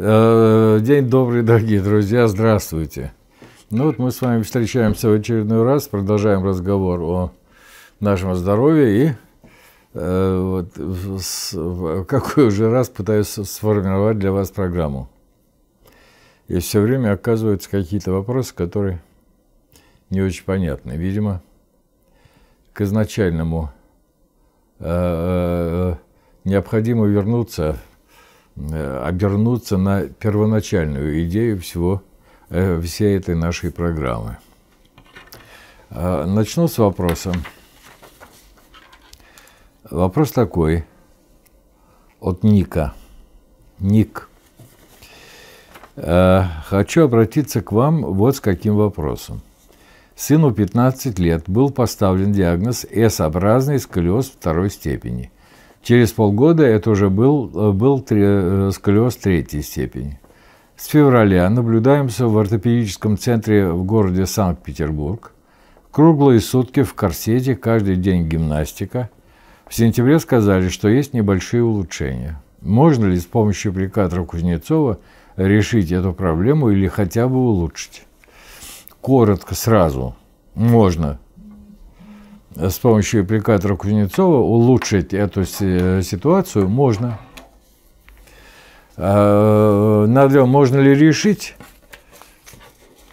Э, день добрый, дорогие друзья, здравствуйте. Ну вот мы с вами встречаемся в очередной раз, продолжаем разговор о нашем здоровье и э, вот, с, в какой уже раз пытаюсь сформировать для вас программу. И все время оказываются какие-то вопросы, которые не очень понятны. Видимо, к изначальному э, э, необходимо вернуться Э, обернуться на первоначальную идею всего, э, всей этой нашей программы. А, начну с вопроса. Вопрос такой от Ника. Ник. Э, хочу обратиться к вам вот с каким вопросом. Сыну 15 лет был поставлен диагноз S-образный сколиоз второй степени – Через полгода это уже был, э, был э, сколиоз третьей степени. С февраля наблюдаемся в ортопедическом центре в городе Санкт-Петербург. Круглые сутки в корсете, каждый день гимнастика. В сентябре сказали, что есть небольшие улучшения. Можно ли с помощью аппликатора Кузнецова решить эту проблему или хотя бы улучшить? Коротко, сразу. Можно с помощью аппликатора Кузнецова улучшить эту ситуацию можно. А, надо, можно ли решить?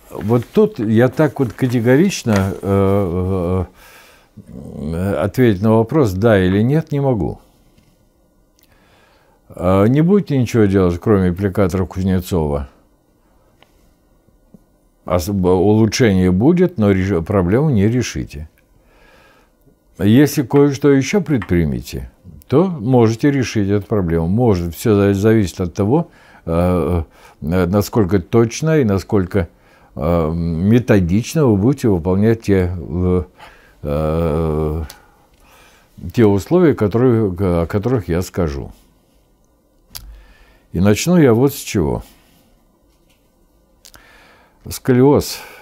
Вот тут я так вот категорично э, э, ответить на вопрос «да» или «нет» не могу. А, не будете ничего делать, кроме аппликатора Кузнецова. Улучшение будет, но проблему не решите. Если кое-что еще предпримете, то можете решить эту проблему. Может, все зависит от того, э, э, насколько точно и насколько э, методично вы будете выполнять те, те условия, которые, о которых я скажу. И начну я вот с чего. Сколиоз –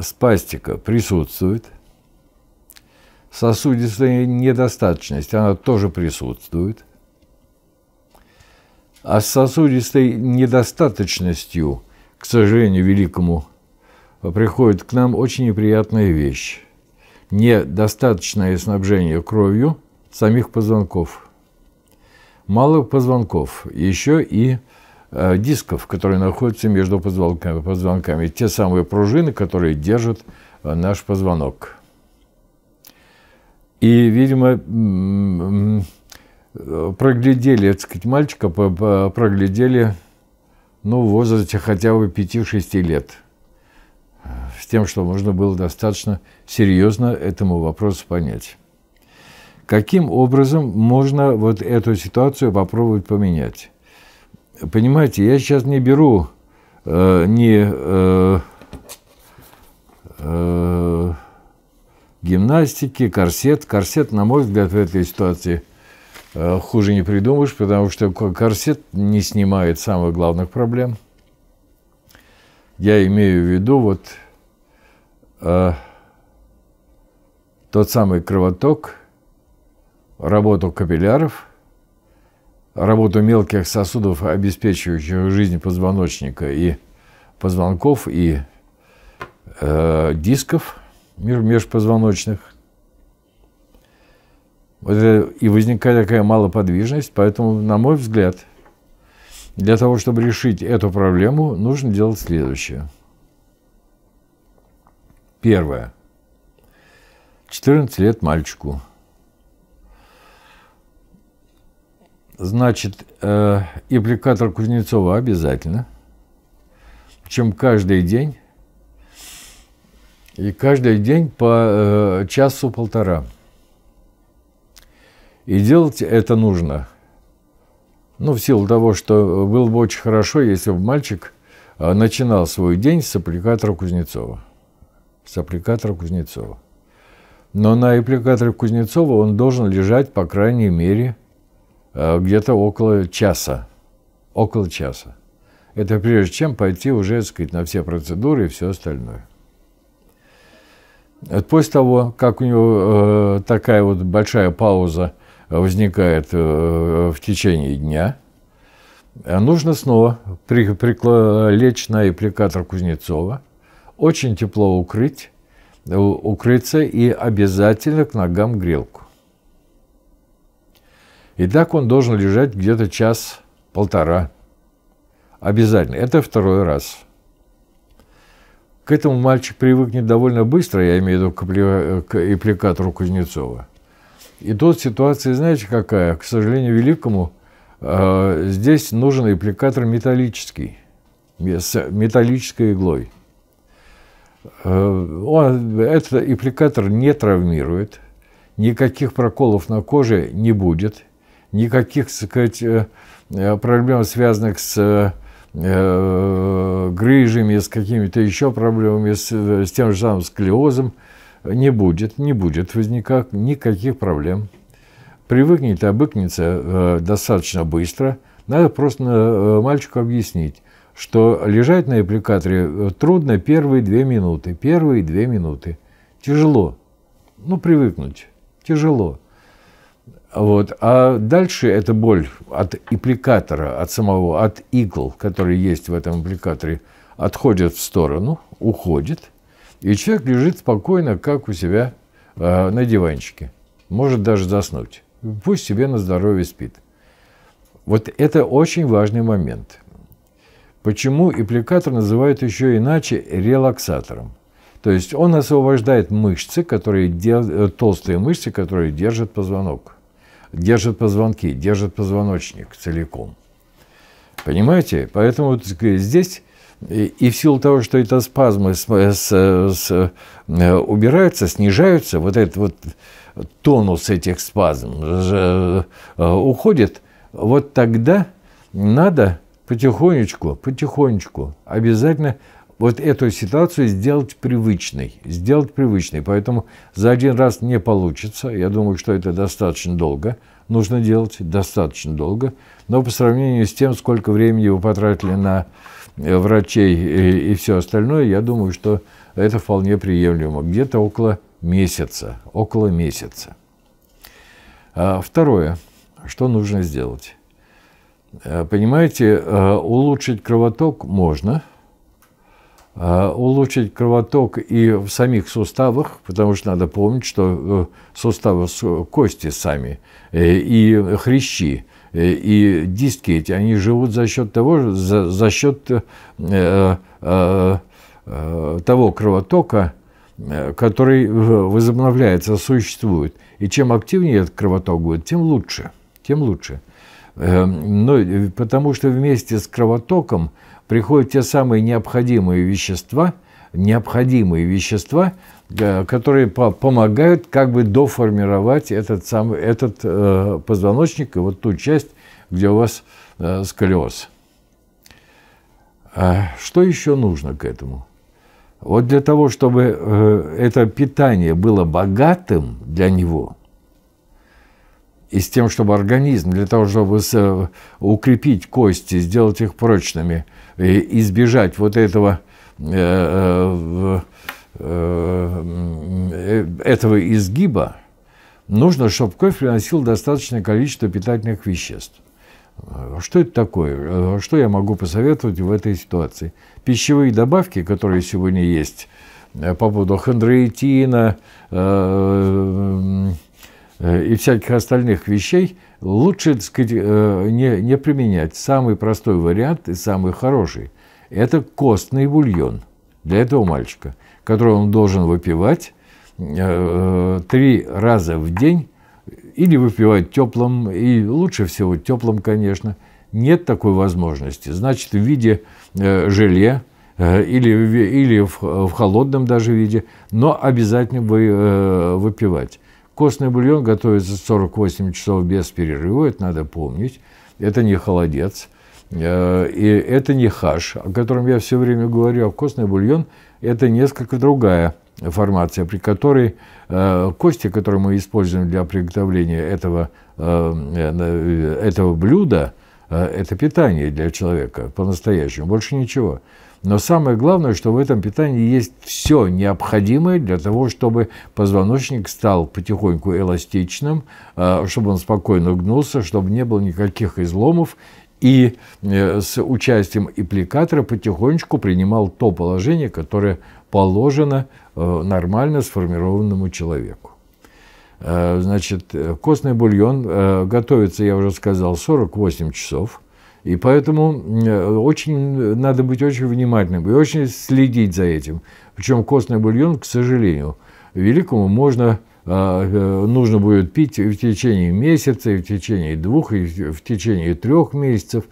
спастика присутствует, сосудистая недостаточность, она тоже присутствует. А с сосудистой недостаточностью, к сожалению, великому, приходит к нам очень неприятная вещь. Недостаточное снабжение кровью самих позвонков. Мало позвонков, еще и дисков, которые находятся между позвонками, позвонками, те самые пружины, которые держат э, наш позвонок. И, видимо, проглядели, так сказать, мальчика, проглядели ну, в возрасте хотя бы 5-6 лет. С тем, что можно было достаточно серьезно этому вопросу понять. Каким образом можно вот эту ситуацию попробовать поменять? Понимаете, я сейчас не беру э, не э, э, гимнастики, корсет. Корсет, на мой взгляд, в этой ситуации э, хуже не придумаешь, потому что корсет не снимает самых главных проблем. Я имею в виду вот э, тот самый кровоток, работу капилляров – работу мелких сосудов, обеспечивающих жизнь позвоночника и позвонков, и э, дисков межпозвоночных. И возникает такая малоподвижность, поэтому, на мой взгляд, для того, чтобы решить эту проблему, нужно делать следующее. Первое. 14 лет мальчику – Значит, э, аппликатор Кузнецова обязательно. Причем каждый день. И каждый день по э, часу-полтора. И делать это нужно. Ну, в силу того, что было бы очень хорошо, если бы мальчик э, начинал свой день с аппликатора Кузнецова. С аппликатора Кузнецова. Но на аппликаторе Кузнецова он должен лежать, по крайней мере, где-то около часа. Около часа. Это прежде чем пойти уже, так сказать, на все процедуры и все остальное. После того, как у него э, такая вот большая пауза возникает в течение дня, нужно снова лечь на аппликатор Кузнецова, очень тепло укрыть, укрыться и обязательно к ногам грелку. И так он должен лежать где-то час-полтора. Обязательно. Это второй раз. К этому мальчик привыкнет довольно быстро, я имею в виду к аппликатору Кузнецова. И тут ситуация, знаете, какая? К сожалению, великому, э, здесь нужен аппликатор металлический, с металлической иглой. Э, он, этот аппликатор не травмирует, никаких проколов на коже не будет, никаких, так сказать, э, проблем, связанных с Э, грыжами, с какими-то еще проблемами, с, с тем же самым склерозом, не будет, не будет возникать никаких проблем. Привыкнет, обыкнется э, достаточно быстро. Надо просто э, мальчику объяснить, что лежать на аппликаторе трудно первые две минуты. Первые две минуты. Тяжело. Ну, привыкнуть. Тяжело. Вот. А дальше эта боль от аппликатора, от самого, от игл, которые есть в этом аппликаторе, отходит в сторону, уходит, и человек лежит спокойно, как у себя э, на диванчике. Может даже заснуть. Пусть себе на здоровье спит. Вот это очень важный момент. Почему аппликатор называют еще иначе релаксатором? То есть он освобождает мышцы, которые, э, толстые мышцы, которые держат позвонок держит позвонки, держит позвоночник целиком. Понимаете? Поэтому здесь и в силу того, что это спазмы с, с, с, э, убираются, снижаются, вот этот вот тонус этих спазм э, уходит, вот тогда надо потихонечку, потихонечку обязательно вот эту ситуацию сделать привычной, сделать привычной. Поэтому за один раз не получится. Я думаю, что это достаточно долго. Нужно делать достаточно долго. Но по сравнению с тем, сколько времени вы потратили на э, врачей и, и все остальное, я думаю, что это вполне приемлемо. Где-то около месяца. Около месяца. А второе, что нужно сделать? Э, понимаете, э, улучшить кровоток можно – улучшить кровоток и в самих суставах, потому что надо помнить, что э, суставы, кости сами, э, и хрящи, э, и диски эти, они живут за счет того, за, за счет э, э, того кровотока, который возобновляется, существует. И чем активнее этот кровоток будет, тем лучше, тем лучше. Но, потому что вместе с кровотоком приходят те самые необходимые вещества, необходимые вещества, э, которые помогают как бы доформировать этот, самый, этот э, позвоночник и вот ту часть, где у вас э, сколиоз. А что еще нужно к этому? Вот для того, чтобы это питание было богатым для него – и с тем, чтобы организм, для того, чтобы укрепить кости, сделать их прочными, избежать вот этого, э, э, э, этого изгиба, нужно, чтобы кровь приносил достаточное количество питательных веществ. Что это такое? Что я могу посоветовать в этой ситуации? Пищевые добавки, которые сегодня есть, по поводу хондроитина, и всяких остальных вещей лучше так сказать, э, не, не применять. Самый простой вариант и самый хороший – это костный бульон для этого мальчика, который он должен выпивать э, три раза в день или выпивать теплым, и лучше всего теплым, конечно. Нет такой возможности. Значит, в виде желе, или, или в, в холодном даже виде, но обязательно вы, выпивать. Костный бульон готовится 48 часов без перерыва, это надо помнить. Это не холодец. Э, и это не хаш, о котором я все время говорю, а костный бульон – это несколько другая формация, при которой э, кости, которые мы используем для приготовления этого, э, этого блюда, это питание для человека по-настоящему, больше ничего. Но самое главное, что в этом питании есть все необходимое для того, чтобы позвоночник стал потихоньку эластичным, чтобы он спокойно гнулся, чтобы не было никаких изломов, и с участием аппликатора потихонечку принимал то положение, которое положено нормально сформированному человеку. Э, значит, костный бульон э, готовится, я уже сказал, 48 часов. И поэтому э, очень, надо быть очень внимательным и очень следить за этим. Причем костный бульон, к сожалению, великому можно, нужно будет пить в течение месяца, и в течение двух, и в течение трех месяцев.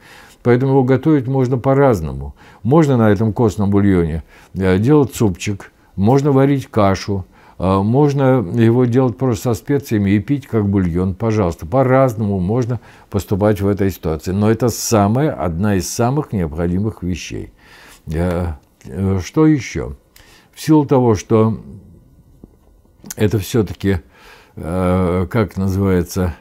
Поэтому его готовить можно по-разному. Можно на этом костном бульоне делать супчик, можно варить кашу, а, можно его делать просто со специями и пить как бульон, пожалуйста. По-разному можно поступать в этой ситуации. Но это самая, одна из самых необходимых вещей. Э, э, что еще? В силу того, что это все-таки, э, как называется,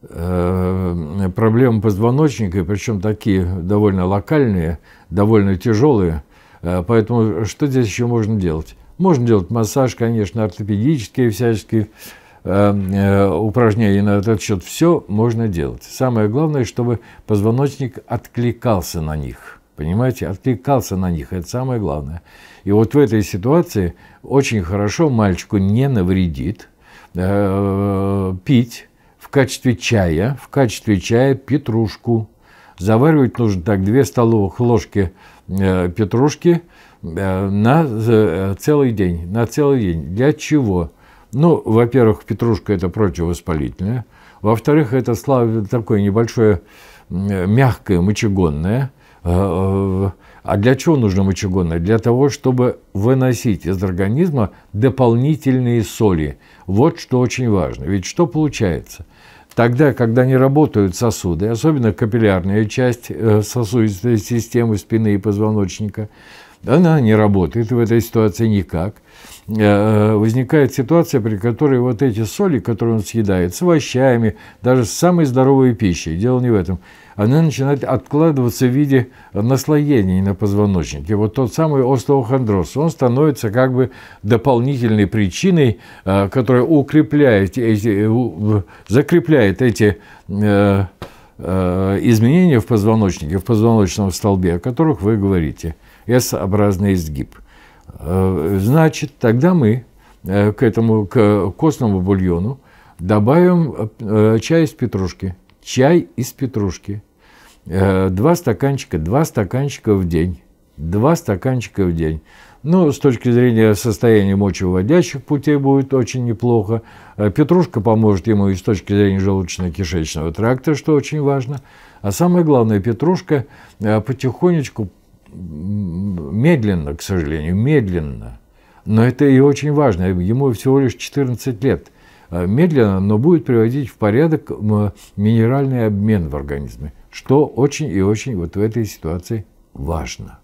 проблемы позвоночника, причем такие довольно локальные, довольно тяжелые. Поэтому что здесь еще можно делать? Можно делать массаж, конечно, ортопедические всяческие э, э, упражнения на этот счет. Все можно делать. Самое главное, чтобы позвоночник откликался на них. Понимаете, откликался на них. Это самое главное. И вот в этой ситуации очень хорошо мальчику не навредит э, пить в качестве чая, в качестве чая петрушку. Заваривать нужно так 2 столовых ложки э, петрушки – на э, целый день. На целый день. Для чего? Ну, во-первых, петрушка – это противовоспалительное. Во-вторых, это такое небольшое мягкое мочегонное. Э, а для чего нужно мочегонное? Для того, чтобы выносить из организма дополнительные соли. Вот что очень важно. Ведь что получается? Тогда, когда не работают сосуды, особенно капиллярная часть сосудистой системы спины и позвоночника, она не работает в этой ситуации никак. Э, возникает ситуация, при которой вот эти соли, которые он съедает, с овощами, даже с самой здоровой пищей, дело не в этом, она начинает откладываться в виде наслоений на позвоночнике. Вот тот самый остеохондроз, он становится как бы дополнительной причиной, э, которая укрепляет закрепляет эти э, изменения в позвоночнике, в позвоночном столбе, о которых вы говорите – S-образный изгиб. Э, значит, тогда мы э, к этому, к костному бульону добавим э, чай из петрушки. Чай из петрушки. Два стаканчика, два стаканчика в день. Два стаканчика в день. Ну, с точки зрения состояния мочевыводящих путей будет очень неплохо. Петрушка поможет ему и с точки зрения желудочно-кишечного тракта, что очень важно. А самое главное, петрушка потихонечку медленно, к сожалению, медленно. Но это и очень важно. Ему всего лишь 14 лет. А медленно, но будет приводить в порядок минеральный обмен в организме, что очень и очень вот в этой ситуации важно.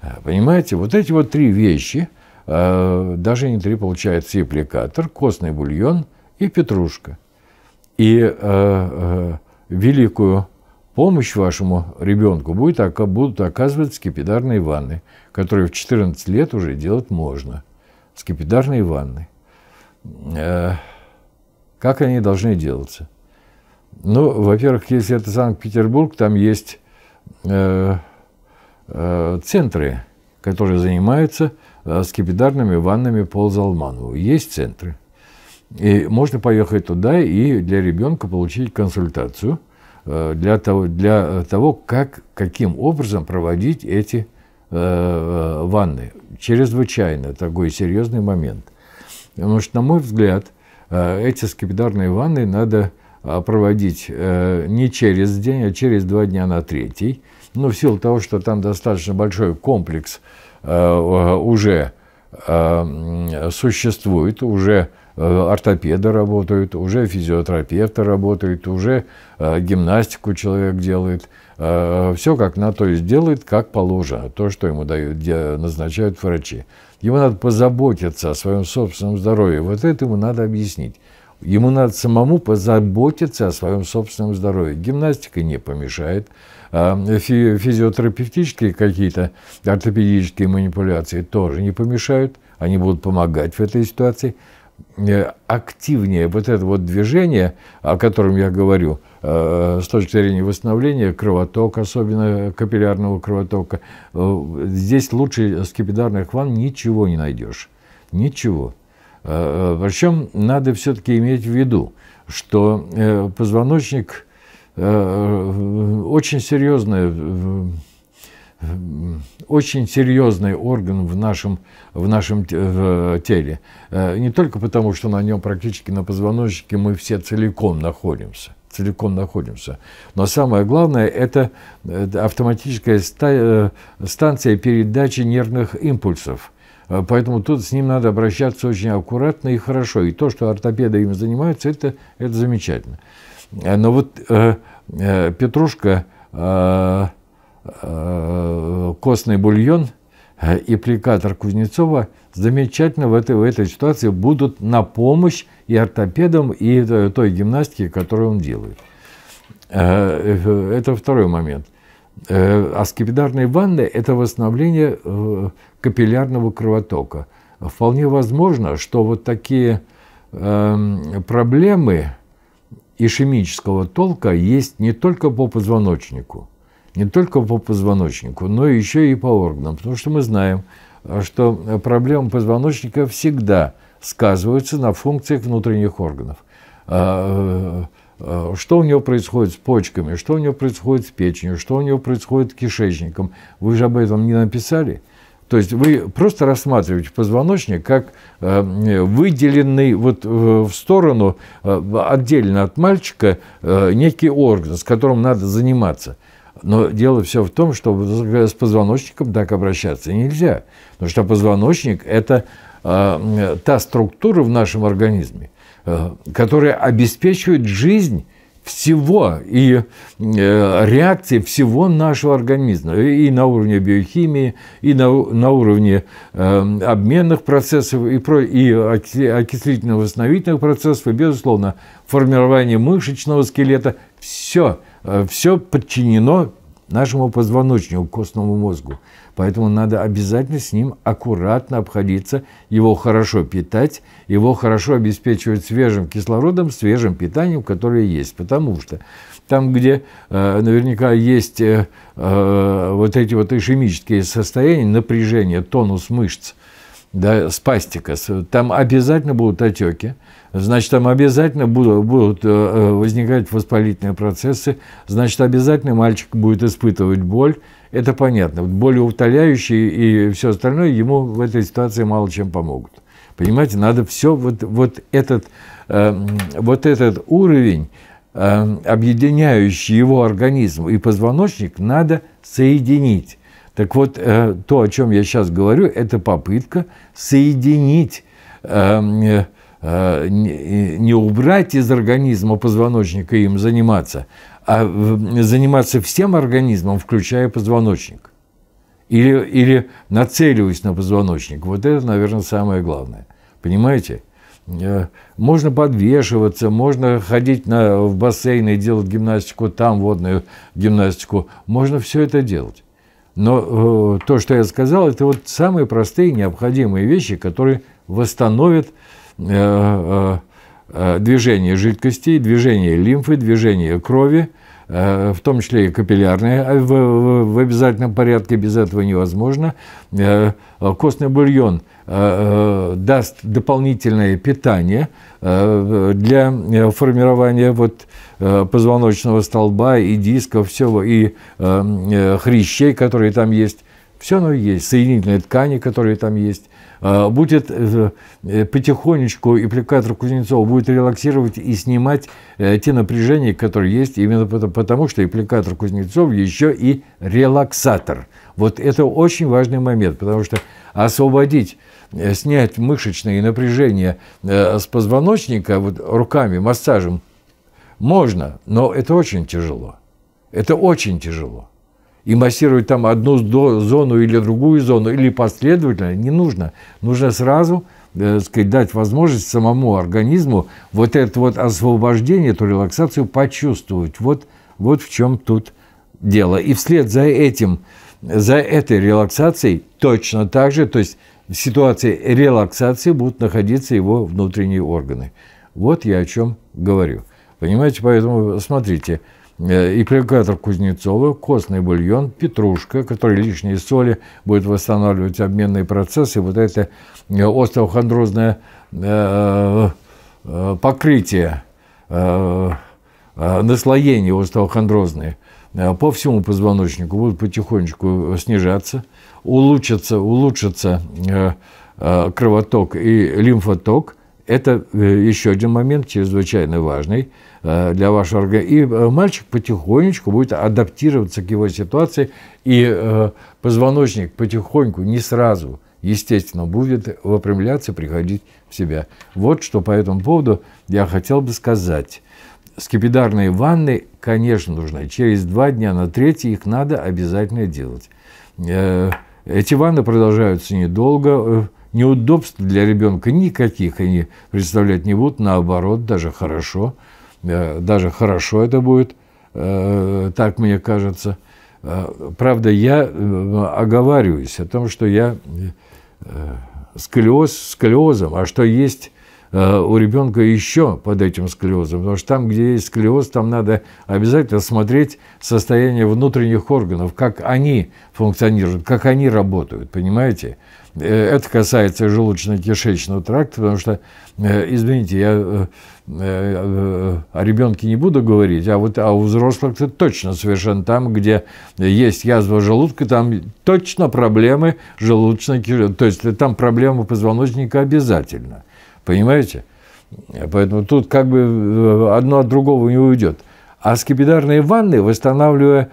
А, понимаете, вот эти вот три вещи, а, даже не три, получается, и аппликатор, костный бульон и петрушка. И великую Помощь вашему ребенку будет, будут оказывать скипидарные ванны, которые в 14 лет уже делать можно. Скипидарные ванны. Э, как они должны делаться? Ну, во-первых, если это Санкт-Петербург, там есть э, э, центры, которые занимаются скипидарными ваннами по Залманову. Есть центры. И можно поехать туда и для ребенка получить консультацию – для того, для того как, каким образом проводить эти э, э, ванны. Чрезвычайно такой серьезный момент. Потому что, на мой взгляд, эти скипидарные ванны надо проводить не через день, а через два дня на третий. Но в силу того, что там достаточно большой комплекс уже существует, уже Э, ортопеды работают, уже физиотерапевты работают, уже э, гимнастику человек делает. Э, Все как на то есть делает, как положено, то, что ему дают, назначают врачи. Ему надо позаботиться о своем собственном здоровье. Вот это ему надо объяснить. Ему надо самому позаботиться о своем собственном здоровье. Гимнастика не помешает. Физиотерапевтические какие-то ортопедические манипуляции тоже не помешают. Они будут помогать в этой ситуации. Э, активнее вот это вот движение, о котором я говорю, э, с точки зрения восстановления кровотока, особенно капиллярного кровотока, э, здесь лучше скипидарных ванн ничего не найдешь. Ничего. Причем надо все-таки иметь в виду, что позвоночник очень серьезная очень серьезный орган в нашем, в нашем теле. Э, не только потому, что на нем практически на позвоночнике мы все целиком находимся, целиком находимся. Но самое главное – это автоматическая э, станция передачи нервных импульсов. Э, поэтому тут с ним надо обращаться очень аккуратно и хорошо. И то, что ортопеды им занимаются, это, это замечательно. Но вот э, э, Петрушка э, Э, костный бульон э, и аппликатор Кузнецова замечательно в этой, в этой ситуации будут на помощь и ортопедам, и той гимнастике, которую он делает. Э, это второй момент. А скипидарные ванны – это восстановление капиллярного кровотока. Вполне возможно, что вот такие эм, проблемы ишемического толка есть не только по позвоночнику – не только по позвоночнику, но еще и по органам. Потому что мы знаем, что проблемы позвоночника всегда сказываются на функциях внутренних органов. А, а, что у него происходит с почками, что у него происходит с печенью, что у него происходит с кишечником. Вы же об этом не написали. То есть вы просто рассматриваете позвоночник как э, выделенный вот в сторону, э, отдельно от мальчика, э, некий орган, с которым надо заниматься – но дело все в том, что с позвоночником так обращаться нельзя. Потому что позвоночник – это э, та структура в нашем организме, э, которая обеспечивает жизнь всего и э, реакции всего нашего организма и на уровне биохимии, и на, на уровне э, обменных процессов, и, про, и окислительно-восстановительных процессов, и, безусловно, формирование мышечного скелета. Все Э, все подчинено нашему позвоночнику, костному мозгу. Поэтому надо обязательно с ним аккуратно обходиться, его хорошо питать, его хорошо обеспечивать свежим кислородом, свежим питанием, которое есть. Потому что там, где э, наверняка есть э, э, вот эти вот ишемические состояния, напряжение, тонус мышц, да, спастика, там обязательно будут отеки, значит, там обязательно будут, будут э, э, возникать воспалительные процессы, значит, обязательно мальчик будет испытывать боль, это понятно. Боль утоляющие и все остальное ему в этой ситуации мало чем помогут. Понимаете, надо все, вот, вот, этот, э, вот этот уровень, э, объединяющий его организм и позвоночник, надо соединить. Так вот, э, то, о чем я сейчас говорю, это попытка соединить э, Э, не убрать из организма позвоночника им заниматься, а заниматься всем организмом, включая позвоночник. Или, или нацеливаясь на позвоночник. Вот это, наверное, самое главное. Понимаете? Можно подвешиваться, можно ходить на, в бассейн и делать гимнастику, там водную гимнастику. Можно все это делать. Но э, то, что я сказал, это вот самые простые необходимые вещи, которые восстановят Э, э, э, движение жидкостей, движение лимфы, движение крови, в том числе и капиллярные в, в обязательном порядке, без этого невозможно. Костный бульон даст дополнительное питание для формирования вот позвоночного столба и дисков, всего, и хрящей, которые там есть. Все оно есть, соединительные ткани, которые там есть. Будет э, э, потихонечку аппликатор Кузнецова будет релаксировать и снимать э, те напряжения, которые есть, именно потому, что аппликатор Кузнецов еще и релаксатор. Вот это очень важный момент, потому что освободить снять мышечные напряжения с позвоночника вот, руками, массажем можно, но это очень тяжело. Это очень тяжело и массировать там одну зону или другую зону, или последовательно, не нужно. Нужно сразу э, сказать, дать возможность самому организму вот это вот освобождение, эту релаксацию почувствовать. Вот, вот в чем тут дело. И вслед за этим, за этой релаксацией точно так же, то есть в ситуации релаксации будут находиться его внутренние органы. Вот я о чем говорю. Понимаете, поэтому смотрите, э, и аппликатор Кузнецова, костный бульон, петрушка, который лишние соли будет восстанавливать обменные процессы, вот это э, остеохондрозное э, покрытие, наслоение остеохондрозное по всему позвоночнику будут потихонечку снижаться, улучшится, улучшится кровоток и лимфоток, это еще один момент чрезвычайно важный – Э, для вашего организма. И э, мальчик потихонечку будет адаптироваться к его ситуации, и э, позвоночник потихоньку, не сразу, естественно, будет выпрямляться, приходить в себя. Вот что по этому поводу я хотел бы сказать. Скипидарные ванны, конечно, нужны. Через два дня на третий их надо обязательно делать. Эти ванны продолжаются недолго. Неудобств для ребенка никаких они представлять не будут, наоборот, даже хорошо – Э, даже хорошо это будет, э, так мне кажется. Э, правда, я оговариваюсь о том, что я сколиоз сколиозом, а что есть у ребенка еще под этим сколиозом, потому что там, где есть сколиоз, там надо обязательно смотреть состояние внутренних органов, как они функционируют, как они работают, понимаете? Это касается желудочно-кишечного тракта, потому что, извините, я о ребенке не буду говорить, а вот а у взрослых это точно совершенно там, где есть язва желудка, там точно проблемы желудочной кишечной, то есть там проблемы позвоночника обязательно, понимаете? Поэтому тут как бы э, одно от другого не уйдет. А скипидарные ванны, восстанавливая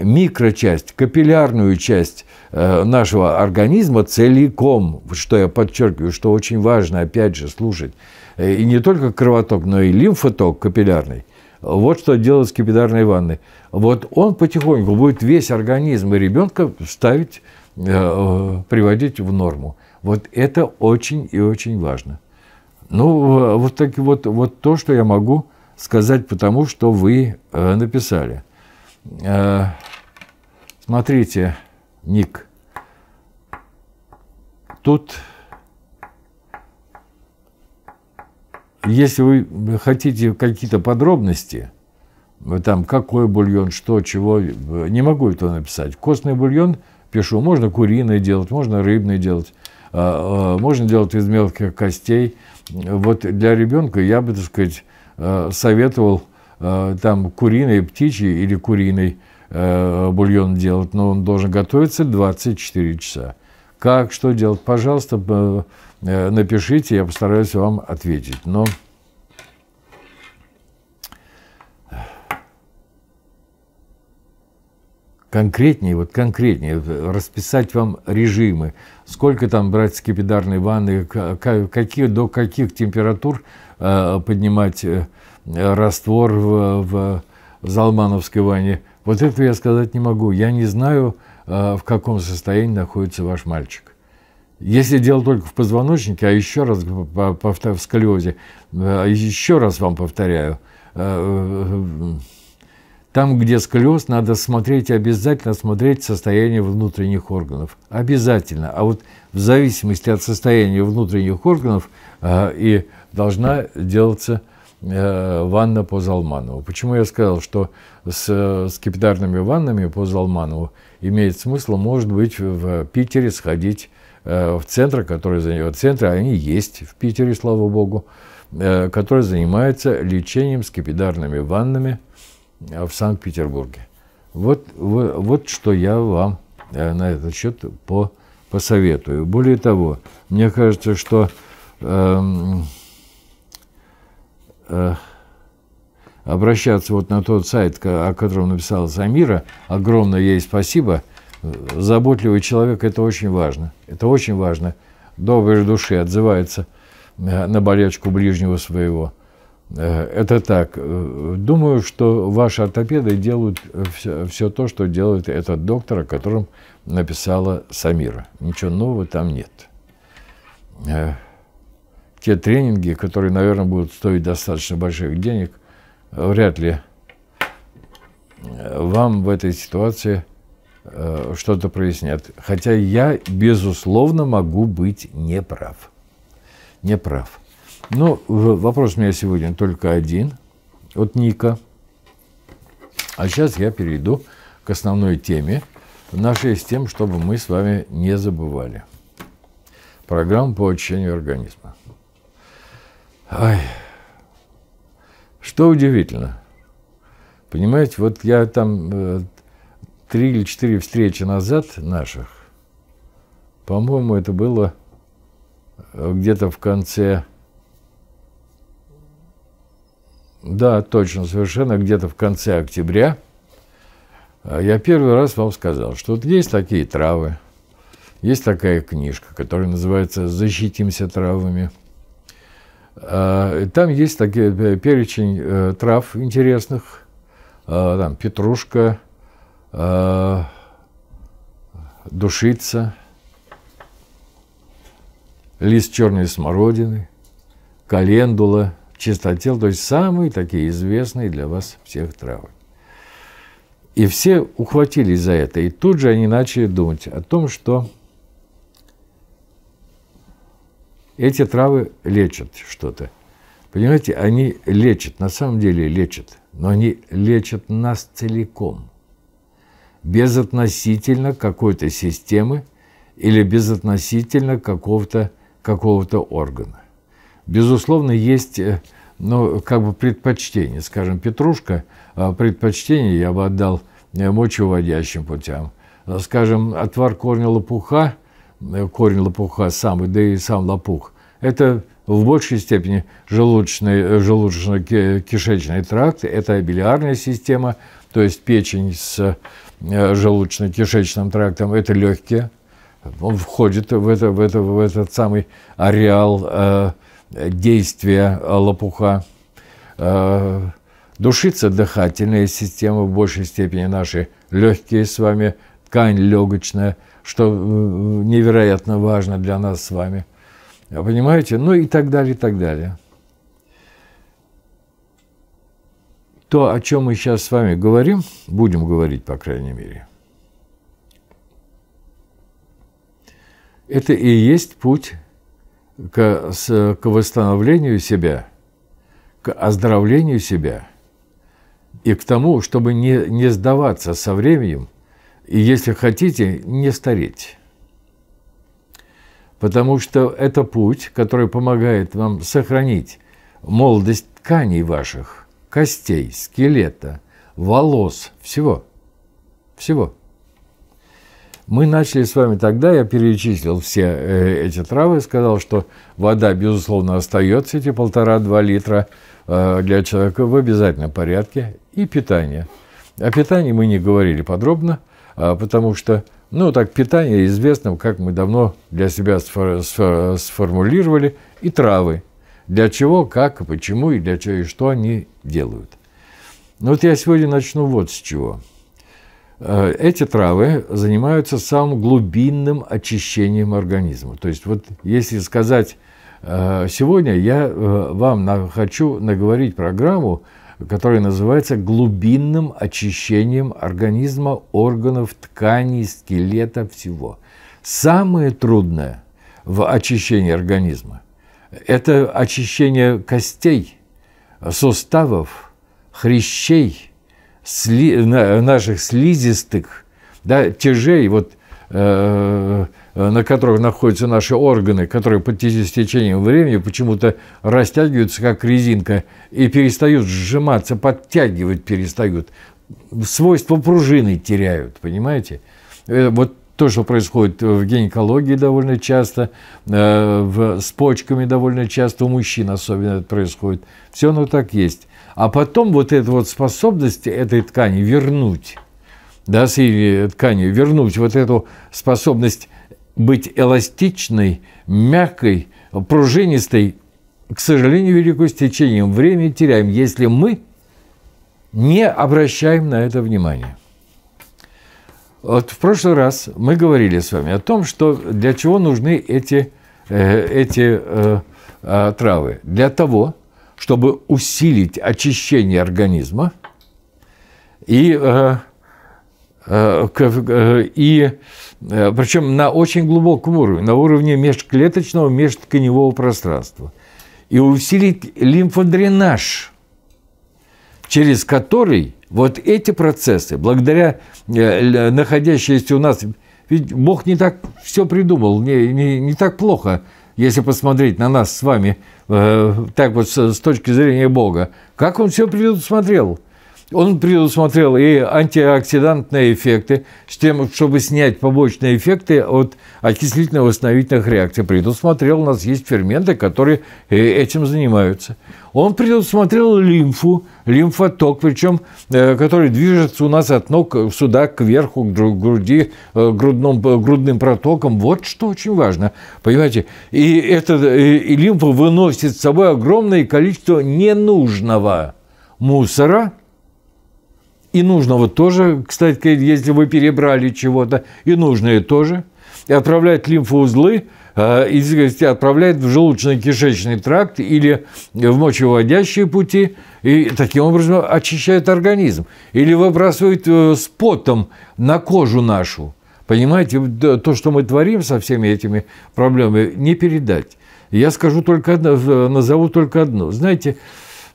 микрочасть, капиллярную часть э, нашего организма целиком, что я подчеркиваю, что очень важно, опять же, слушать, Э, и не только кровоток, но и лимфоток капиллярный. Вот что делать с капиллярной ванной. Вот он потихоньку будет весь организм и ребенка ставить, э, приводить в норму. Вот это очень и очень важно. Ну, вот, так, вот, вот то, что я могу сказать, потому что вы написали. Смотрите, Ник, тут Если вы хотите какие-то подробности, там какой бульон, что, чего, не могу это написать. Костный бульон пишу, можно куриный делать, можно рыбный делать, можно делать из мелких костей. Вот для ребенка я бы, так сказать, советовал там куриный, птичий или куриный бульон делать, но он должен готовиться 24 часа. Как, что делать, пожалуйста, Э, напишите, я постараюсь вам ответить. Но конкретнее, вот конкретнее, расписать вам режимы, сколько там брать скипидарной ванны, какие, до каких температур э, поднимать э, раствор в, в Залмановской ванне. Вот этого я сказать не могу. Я не знаю, в каком состоянии находится ваш мальчик. Если дело только в позвоночнике, а еще раз в сколиозе, еще раз вам повторяю, э, э, там, где сколиоз, надо смотреть, обязательно смотреть состояние внутренних органов. Обязательно. А вот в зависимости от состояния внутренних органов э, и должна делаться ванна по Залманову. Почему я сказал, что с скипидарными ваннами по Залманову имеет смысл, может быть, в Питере сходить Э, в центр, который занимает центры, они есть в Питере, слава богу, э, который занимается лечением скипидарными ваннами э, в Санкт-Петербурге. Вот, вот, вот что я вам на этот счет по, посоветую. Более того, мне кажется, что э, э, обращаться вот на тот сайт, о котором написала Самира, огромное ей спасибо – заботливый человек – это очень важно. Это очень важно. Доброй души отзывается э, на болячку ближнего своего. Э, это так. Думаю, что ваши ортопеды делают все, все то, что делает этот доктор, о котором написала Самира. Ничего нового там нет. Те тренинги, которые, наверное, будут стоить достаточно больших денег, вряд ли вам в этой ситуации э, что-то прояснят. Хотя я, безусловно, могу быть неправ. Неправ. Но вопрос у меня сегодня только один от Ника. А сейчас я перейду к основной теме нашей с тем, чтобы мы с вами не забывали. Программа по очищению организма. Ай, что удивительно. Понимаете, вот я там э, три или четыре встречи назад наших, по-моему, это было э, где-то в конце, да, точно, совершенно где-то в конце октября, э, я первый раз вам сказал, что вот есть такие травы, есть такая книжка, которая называется «Защитимся травами». Там есть такие перечень трав интересных – Э, там, петрушка, э, душица, лист черной смородины, календула, чистотел, то есть самые такие известные для вас всех травы. И все ухватились за это, и тут же они начали думать о том, что эти травы лечат что-то. Понимаете, они лечат, на самом деле лечат но они лечат нас целиком, безотносительно какой-то системы или безотносительно какого-то какого органа. Безусловно, есть э, ну, как бы предпочтение. Скажем, петрушка, а предпочтение я бы отдал э, мочевыводящим путям. Скажем, отвар корня лопуха, э, корень лопуха самый, да и сам лопух, это в большей степени желудочный, э, желудочно-кишечный тракт, это билиарная система, то есть печень с э, желудочно-кишечным трактом, это легкие, он входит в, это, в, это, в этот самый ареал э, действия лопуха. Э, душится дыхательная система, в большей степени наши легкие с вами, ткань легочная, что э, невероятно важно для нас с вами – Понимаете? Ну и так далее, и так далее. То, о чем мы сейчас с вами говорим, будем говорить, по крайней мере, это и есть путь к, с, к восстановлению себя, к оздоровлению себя и к тому, чтобы не, не сдаваться со временем и, если хотите, не стареть потому что это путь, который помогает вам сохранить молодость тканей ваших, костей, скелета, волос, всего. Всего. Мы начали с вами тогда, я перечислил все э, эти травы, сказал, что вода, безусловно, остается, эти полтора-два литра э, для человека в обязательном порядке, и питание. О питании мы не говорили подробно, потому что ну, так, питание известно, как мы давно для себя сформулировали, и травы. Для чего, как, почему, и для чего, и что они делают. Ну, вот я сегодня начну вот с чего. Э, эти травы занимаются самым глубинным очищением организма. То есть, вот если сказать, э, сегодня я э, вам хочу наговорить программу, которое называется глубинным очищением организма, органов, тканей, скелета, всего. Самое трудное в очищении организма – это очищение костей, суставов, хрящей, сли, наших слизистых, да, тяжей, вот Э, на которых находятся наши органы, которые под течением времени почему-то растягиваются, как резинка, и перестают сжиматься, подтягивать перестают. Свойства пружины теряют, понимаете? Э, вот то, что происходит в гинекологии довольно часто, э, в, с почками довольно часто, у мужчин особенно это происходит. Все оно так есть. А потом вот эта вот способность этой ткани вернуть, да, с тканью, вернуть вот эту способность быть эластичной, мягкой, пружинистой, к сожалению, великую с течением времени теряем, если мы не обращаем на это внимание. Вот в прошлый раз мы говорили с вами о том, что для чего нужны эти, э, эти э, э, травы? Для того, чтобы усилить очищение организма и, э, э, э, и причем на очень глубоком уровне, на уровне межклеточного, межтканевого пространства. И усилить лимфодренаж, через который вот эти процессы, благодаря э, находящиеся у нас, ведь Бог не так все придумал, не, не, не так плохо, если посмотреть на нас с вами э, так вот с, с точки зрения Бога. Как Он все предусмотрел? Он предусмотрел и антиоксидантные эффекты, с тем, чтобы снять побочные эффекты от окислительно-восстановительных реакций. Предусмотрел, у нас есть ферменты, которые э, этим занимаются. Он предусмотрел лимфу, лимфоток, причем, э, который движется у нас от ног сюда кверху, к груди, э, грудным, грудным протоком. Вот что очень важно, понимаете? И, это, и лимфа выносит с собой огромное количество ненужного мусора – и нужного тоже, кстати, если вы перебрали чего-то, и нужное тоже, и отправляет лимфоузлы, э, и отправляет в желудочно-кишечный тракт или в мочевыводящие пути, и таким образом очищает организм. Или выбрасывает э, с потом на кожу нашу. Понимаете, то, что мы творим со всеми этими проблемами, не передать. Я скажу только одно, назову только одно. Знаете,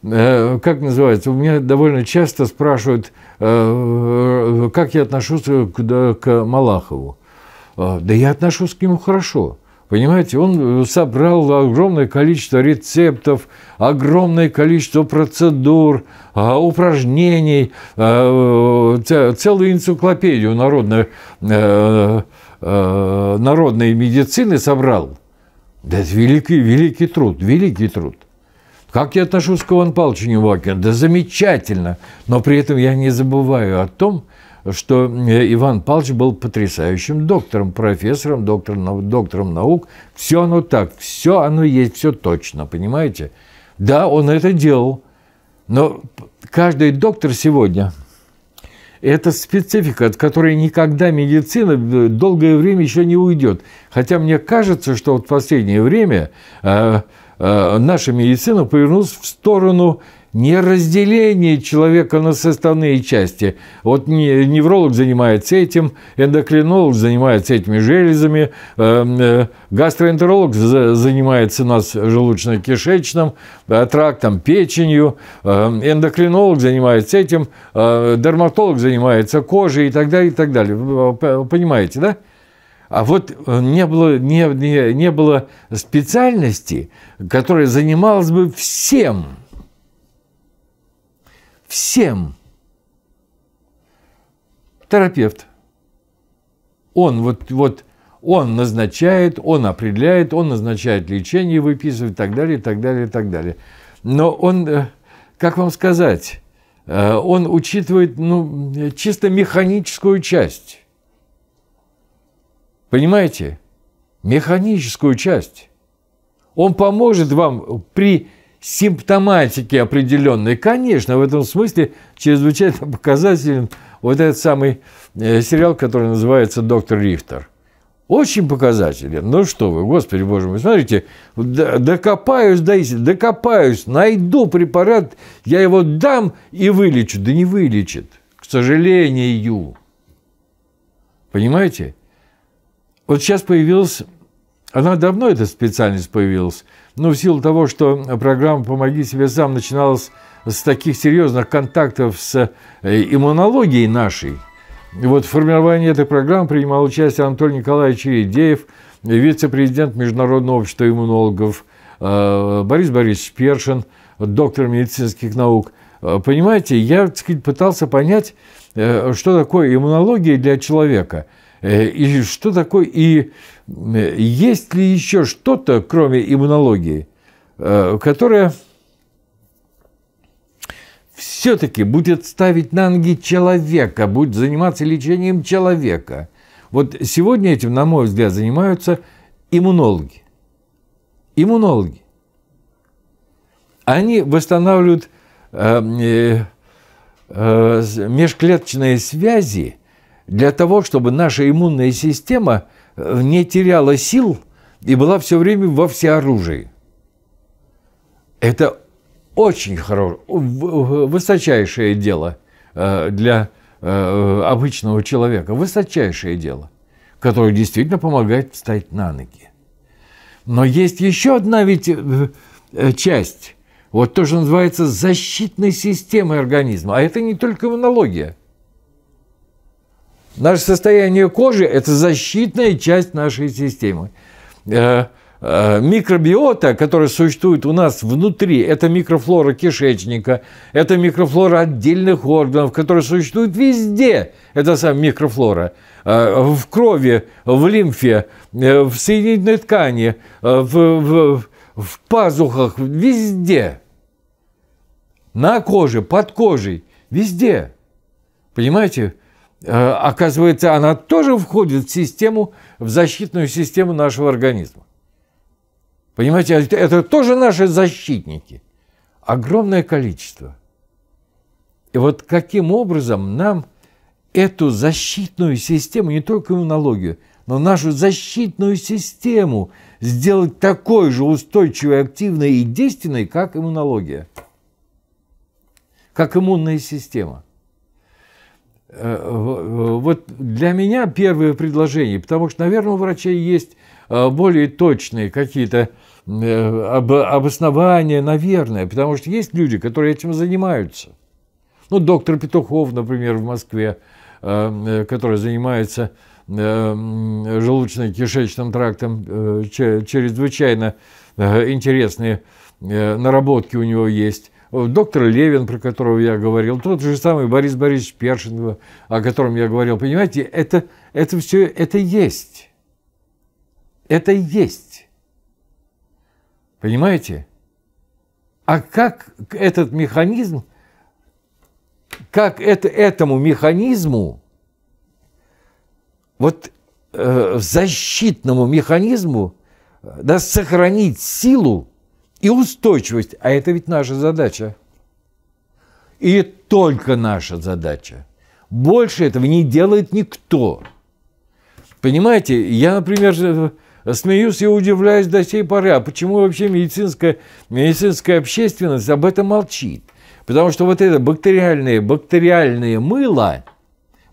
как называется, у меня довольно часто спрашивают, э, как я отношусь к, к Малахову. Э, да я отношусь к нему хорошо. Понимаете, он собрал огромное количество рецептов, огромное количество процедур, упражнений, целую энциклопедию народной, народной медицины собрал. Да это великий, великий труд, великий труд. Как я отношусь к Ивану Павловичу Невакину? Да замечательно. Но при этом я не забываю о том, что э, Иван Павлович был потрясающим доктором, профессором, доктором, доктором наук. Все оно так, все оно есть, все точно, понимаете? Да, он это делал. Но каждый доктор сегодня – это специфика, от которой никогда медицина э, долгое время еще не уйдет. Хотя мне кажется, что вот в последнее время э, наша медицина повернулась в сторону не разделения человека на составные части. Вот невролог занимается этим, эндокринолог занимается этими железами, э, э, гастроэнтеролог занимается нас желудочно-кишечным трактом, печенью, эндокринолог занимается этим, дерматолог занимается кожей и так далее, и так далее. Понимаете, да? А вот э, не было, не, не, не было специальности, которая занималась бы всем. Всем. Терапевт. Он вот, вот он назначает, он определяет, он назначает лечение, выписывает и так далее, и так далее, и так далее. Но он, э, как вам сказать, э, он учитывает ну, чисто механическую часть. Понимаете? Механическую часть. Он поможет вам при симптоматике определенной. Конечно, в этом смысле чрезвычайно показателен вот этот самый э, сериал, который называется «Доктор Рихтер». Очень показателен. Ну что вы, Господи Боже мой, смотрите, докопаюсь, докопаюсь, найду препарат, я его дам и вылечу. Да не вылечит, к сожалению. Понимаете? Вот сейчас появилась, она давно эта специальность появилась, но в силу того, что программа «Помоги себе сам» начиналась с таких серьезных контактов с э, иммунологией нашей, и вот в формировании этой программы принимал участие Анатолий Николаевич Идеев, вице-президент Международного общества иммунологов, э, Борис Борисович Першин, доктор медицинских наук. Э, понимаете, я так сказать, пытался понять, что такое иммунология для человека – и что такое, и э, есть ли еще что-то, кроме иммунологии, э, которое все-таки будет ставить на ноги человека, будет заниматься лечением человека. Вот сегодня этим, на мой взгляд, занимаются иммунологи. Иммунологи. Они восстанавливают э, э, межклеточные связи для того, чтобы наша иммунная система э, не теряла сил и была все время во всеоружии. Это очень хорошее, высочайшее дело э, для э, обычного человека, высочайшее дело, которое действительно помогает встать на ноги. Но есть еще одна ведь часть, вот то, что называется защитной системой организма, а это не только иммунология. Наше состояние кожи – это защитная часть нашей системы. Э, микробиота, которая существует у нас внутри, это микрофлора кишечника, это микрофлора отдельных органов, которая существует везде, это сам микрофлора, э, в крови, в лимфе, э, в соединительной ткани, в, в, в пазухах, везде. На коже, под кожей, везде. Понимаете? Оказывается, она тоже входит в систему, в защитную систему нашего организма. Понимаете, это тоже наши защитники. Огромное количество. И вот каким образом нам эту защитную систему, не только иммунологию, но нашу защитную систему сделать такой же устойчивой, активной и действенной, как иммунология, как иммунная система. Э, вот для меня первое предложение, потому что, наверное, у врачей есть э, более точные какие-то Э, об, обоснование, наверное, потому что есть люди, которые этим занимаются. Ну, доктор Петухов, например, в Москве, э, э, который занимается желудочно-кишечным трактом, чрезвычайно интересные наработки у него есть. Доктор Левин, про которого я говорил, тот же самый Борис Борисович Першин, о котором я говорил, понимаете, это, это все, это есть. Это есть. Понимаете? А как этот механизм, как это, этому механизму, вот э, защитному механизму, да, сохранить силу и устойчивость, а это ведь наша задача. И только наша задача. Больше этого не делает никто. Понимаете, я, например, Смеюсь и удивляюсь до сей поры, а почему вообще медицинская, медицинская общественность об этом молчит? Потому что вот это бактериальное, бактериальное мыло,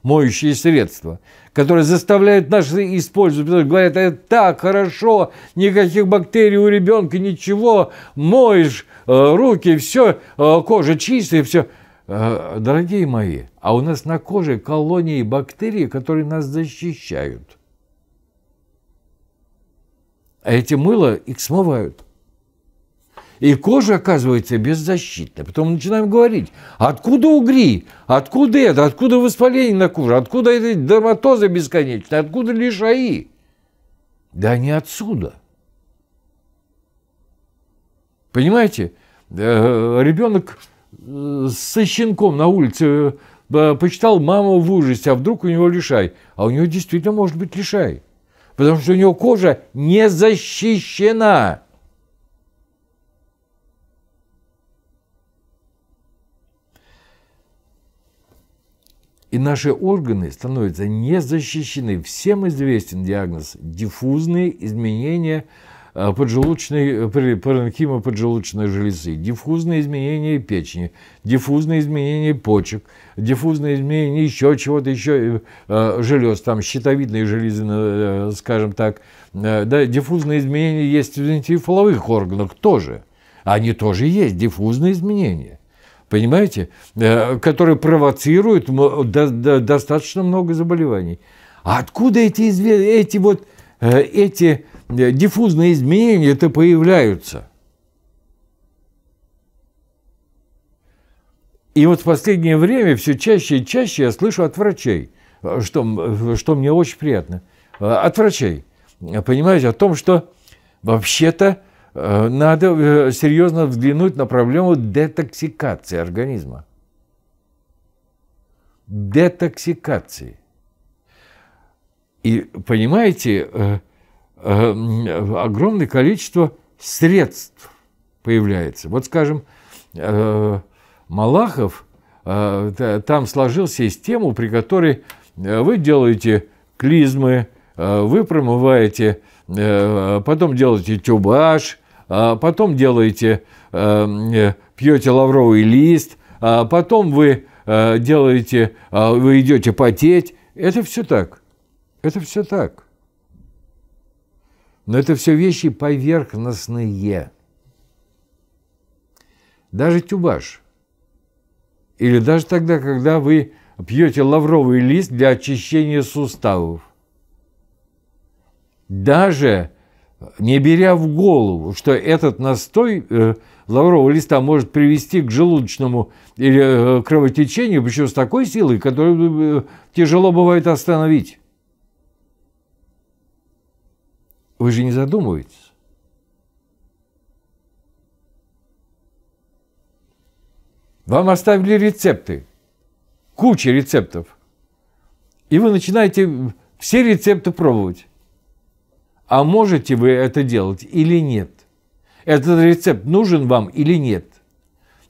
моющие средства, которые заставляют нас использовать, говорят, это так хорошо, никаких бактерий у ребенка, ничего, моешь э, руки, все, э, кожа чистая, все. Э, дорогие мои, а у нас на коже колонии бактерий, которые нас защищают. А эти мыло их смывают. И кожа оказывается беззащитной. Потом начинаем говорить, откуда угри, откуда это, откуда воспаление на коже, откуда эти дерматозы бесконечные, откуда лишаи. Да не отсюда. Понимаете, ребенок э, со щенком на улице э, почитал маму в ужасе, а вдруг у него лишай. А у него действительно может быть лишай потому что у него кожа не защищена. И наши органы становятся не защищены. Всем известен диагноз – диффузные изменения Э, поджелудочной, э, паренхима поджелудочной железы, диффузные изменения печени, диффузные изменения почек, диффузные изменения еще чего-то, еще э, желез, там щитовидные железы, скажем так, да, диффузные изменения есть в половых органах тоже. Они тоже есть, диффузные изменения понимаете, которые провоцируют достаточно много заболеваний. А откуда эти, эти вот эти Э, диффузные изменения-то появляются. И вот в последнее время все чаще и чаще я слышу от врачей, что, что мне очень приятно, э, от врачей, понимаете, о том, что вообще-то э, надо серьезно взглянуть на проблему детоксикации организма. Детоксикации. И понимаете, Э, огромное количество средств появляется. Вот, скажем, э, Малахов э, там сложил систему, при которой вы делаете клизмы, вы промываете, потом делаете тюбаж, потом делаете э, пьете лавровый лист, а потом вы э, делаете, э, вы идете потеть. Это все так. Это все так. Но это все вещи поверхностные. Даже тюбаш. Или даже тогда, когда вы пьете лавровый лист для очищения суставов. Даже не беря в голову, что этот настой э, лаврового листа может привести к желудочному или э, кровотечению, причем с такой силой, которую э, тяжело бывает остановить. Вы же не задумываетесь. Вам оставили рецепты, куча рецептов, и вы начинаете все рецепты пробовать. А можете вы это делать или нет? Этот рецепт нужен вам или нет?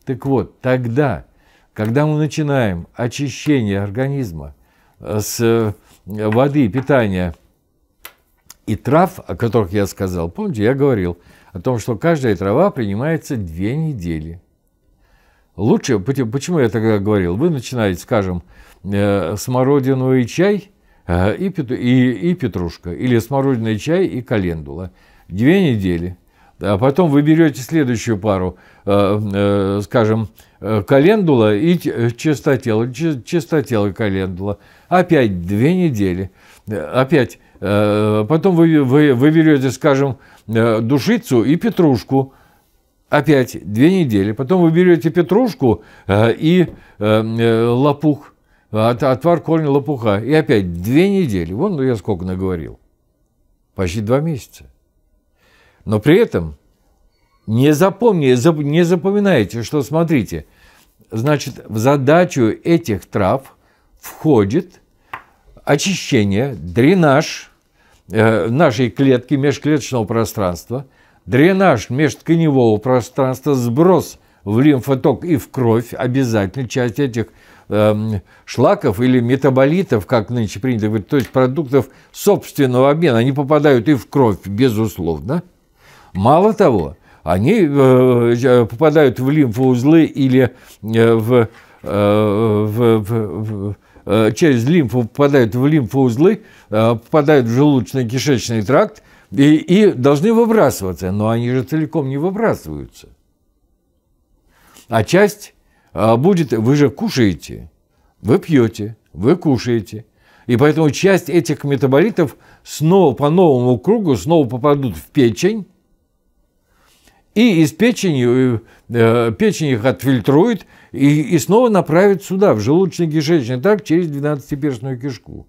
Так вот, тогда, когда мы начинаем очищение организма э, с э, воды, питания и трав, о которых я сказал, помните, я говорил о том, что каждая трава принимается две недели. Лучше, почему я тогда говорил, вы начинаете, скажем, э, смородиновый чай – и, и, и петрушка, или смородиный чай и календула. Две недели. А потом вы берете следующую пару, э, э, скажем, э, календула и чистотела, чистотела календула. Опять две недели. Опять. Потом вы, вы, вы берете, скажем, душицу и петрушку. Опять две недели. Потом вы берете петрушку и лопух от, отвар корня лопуха. И опять две недели. Вон ну, я сколько наговорил. Почти два месяца. Но при этом не запомни, не запоминайте, что смотрите, значит, в задачу этих трав входит очищение, дренаж э, нашей клетки, межклеточного пространства, дренаж межтканевого пространства, сброс в лимфоток и в кровь, обязательно часть этих Эм, шлаков или метаболитов, как нынче принято говорить, то есть продуктов собственного обмена, они попадают и в кровь, безусловно. Мало того, они э, попадают в лимфоузлы или э, в, э, в, в, в через лимфу попадают в лимфоузлы, попадают в желудочно-кишечный тракт и, и должны выбрасываться, но они же целиком не выбрасываются. А часть будет, вы же кушаете, вы пьете, вы кушаете. И поэтому часть этих метаболитов снова по новому кругу снова попадут в печень, и из печени, э, печень их отфильтрует и, и снова направит сюда, в желудочно-кишечный тракт, через 12-перстную кишку.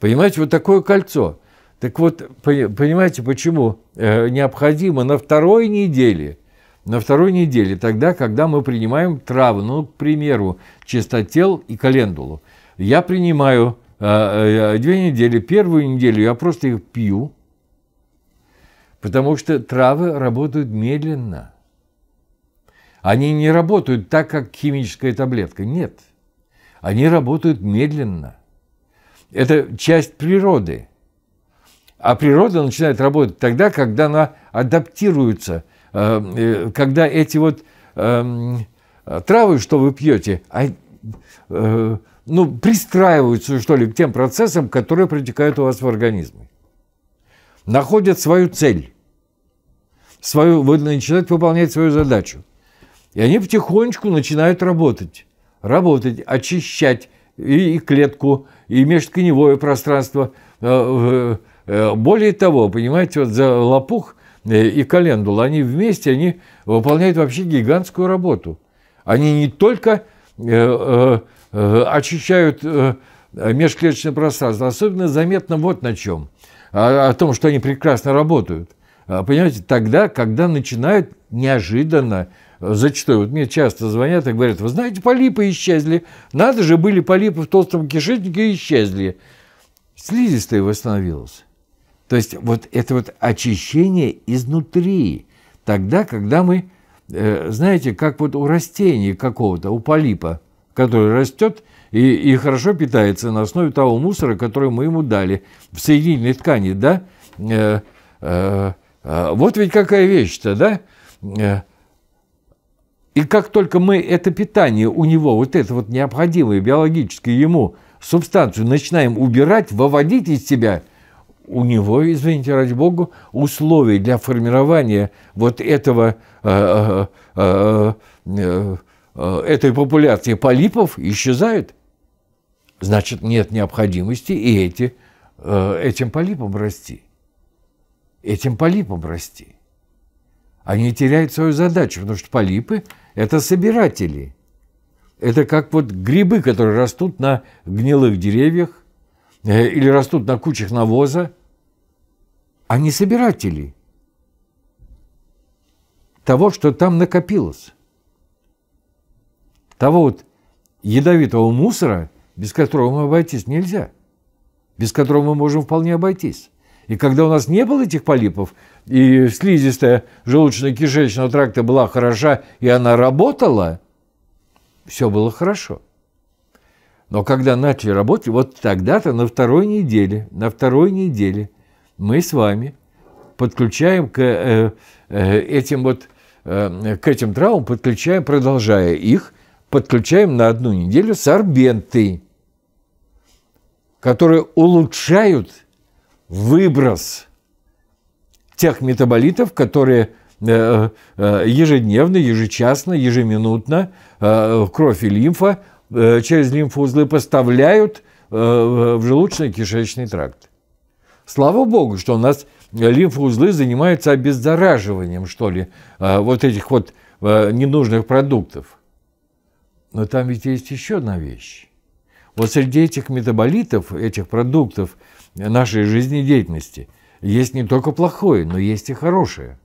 Понимаете, вот такое кольцо. Так вот, понимаете, почему э, необходимо на второй неделе – на второй неделе, тогда, когда мы принимаем травы, ну, к примеру, чистотел и календулу. Я принимаю э, две недели, первую неделю я просто их пью, потому что травы работают медленно. Они не работают так, как химическая таблетка. Нет. Они работают медленно. Это часть природы. А природа начинает работать тогда, когда она адаптируется – Э, э, когда эти вот эм, травы, что вы пьете, э, ну, пристраиваются, что ли, к тем процессам, которые протекают у вас в организме. Находят свою цель. Свою, вы начинают выполнять свою задачу. И они потихонечку начинают работать. Работать, очищать и, и клетку, и межтканевое пространство. Более того, понимаете, вот за лопух – Э, и календула, они вместе, они выполняют вообще гигантскую работу. Они не только э, э, очищают межклеточное пространство, особенно заметно вот на чем, о, о том, что они прекрасно работают. А, понимаете, тогда, когда начинают неожиданно, зачастую, вот мне часто звонят и говорят, вы знаете, полипы исчезли, надо же, были полипы в толстом кишечнике и исчезли. Слизистая восстановилась. То есть вот это вот очищение изнутри, тогда, когда мы, э, знаете, как вот у растения какого-то, у полипа, который растет и, и хорошо питается на основе того мусора, который мы ему дали в соединительной ткани, да? Э, э, вот ведь какая вещь-то, да? И как только мы это питание у него, вот это вот необходимое биологически ему субстанцию начинаем убирать, выводить из себя, у него, извините, ради бога, условий для формирования вот этого, э, э, э, этой популяции полипов исчезают. Значит, нет необходимости и эти, этим полипам расти. Этим полипам расти. Они теряют свою задачу, потому что полипы – это собиратели. Это как вот грибы, которые растут на гнилых деревьях или растут на кучах навоза. Они собиратели того, что там накопилось. Того вот ядовитого мусора, без которого мы обойтись нельзя, без которого мы можем вполне обойтись. И когда у нас не было этих полипов, и слизистая желудочно-кишечного тракта была хороша, и она работала, все было хорошо. Но когда начали работать, вот тогда-то на второй неделе, на второй неделе мы с вами подключаем к э, э, этим вот э, к этим травмам, подключаем, продолжая их, подключаем на одну неделю сорбенты, которые улучшают выброс тех метаболитов, которые э, э, ежедневно, ежечасно, ежеминутно кровь и лимфа через лимфоузлы поставляют в желудочно-кишечный тракт. Слава богу, что у нас лимфоузлы занимаются обеззараживанием, что ли, вот этих вот ненужных продуктов. Но там ведь есть еще одна вещь. Вот среди этих метаболитов, этих продуктов нашей жизнедеятельности есть не только плохое, но есть и хорошее.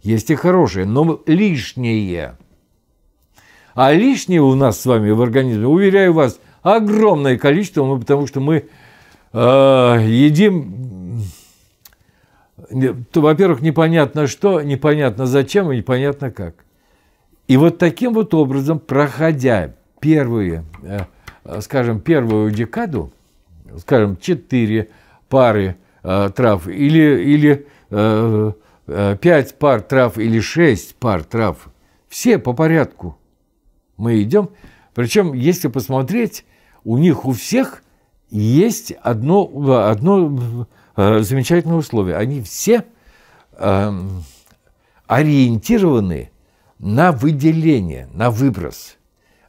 Есть и хорошее, но лишнее. А лишнего у нас с вами в организме, уверяю вас, огромное количество, потому что мы э, едим, во-первых, непонятно что, непонятно зачем и непонятно как. И вот таким вот образом, проходя первые, э, скажем, первую декаду, скажем, четыре пары э, трав или, или э, э, пять пар трав или шесть пар трав, все по порядку мы идем. Причем, если посмотреть, у них у всех есть одно, одно э, замечательное условие. Они все э, ориентированы на выделение, на выброс.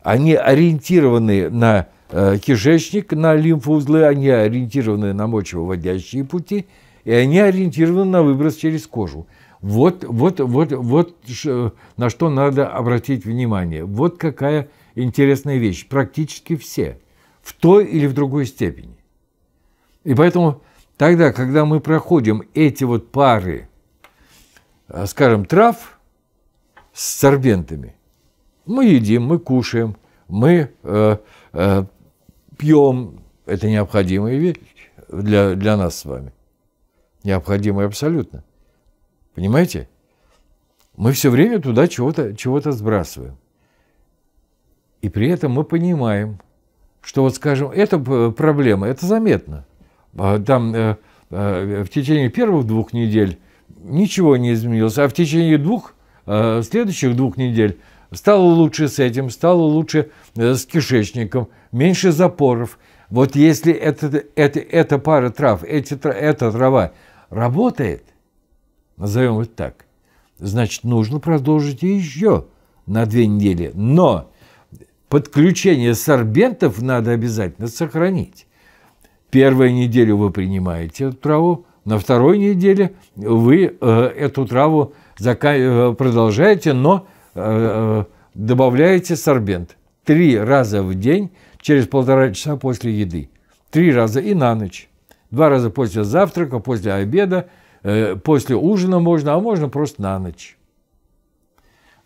Они ориентированы на Э, кишечник на лимфоузлы, они ориентированы на мочевыводящие пути, и они ориентированы на выброс через кожу. Вот, вот, вот, вот на что надо обратить внимание. Вот какая интересная вещь. Практически все. В той или в другой степени. И поэтому тогда, когда мы проходим эти вот пары, э, скажем, трав с сорбентами, мы едим, мы кушаем, мы э, э, пьем, это необходимая вещь для, для нас с вами. Необходимая абсолютно. Понимаете? Мы все время туда чего-то чего сбрасываем. И при этом мы понимаем, что вот, скажем, эта проблема, это заметно. А, там э, э, в течение первых двух недель ничего не изменилось, а в течение двух, э, следующих двух недель стало лучше с этим, стало лучше с кишечником, меньше запоров. Вот если это, это, эта пара трав, эти, эта трава работает, назовем это так, значит, нужно продолжить еще на две недели. Но подключение сорбентов надо обязательно сохранить. Первую неделю вы принимаете эту траву, на второй неделе вы э, эту траву э, продолжаете, но э, э, добавляете сорбент. Три раза в день через полтора часа после еды. Три раза и на ночь. Два раза после завтрака, после обеда, после ужина можно, а можно просто на ночь.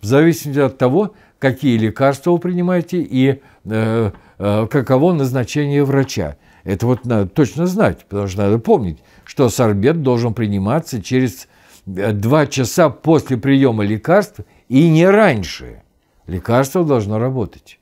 В зависимости от того, какие лекарства вы принимаете и э, э, каково назначение врача. Это вот надо точно знать, потому что надо помнить, что сорбет должен приниматься через э, два часа после приема лекарств и не раньше. Лекарство должно работать.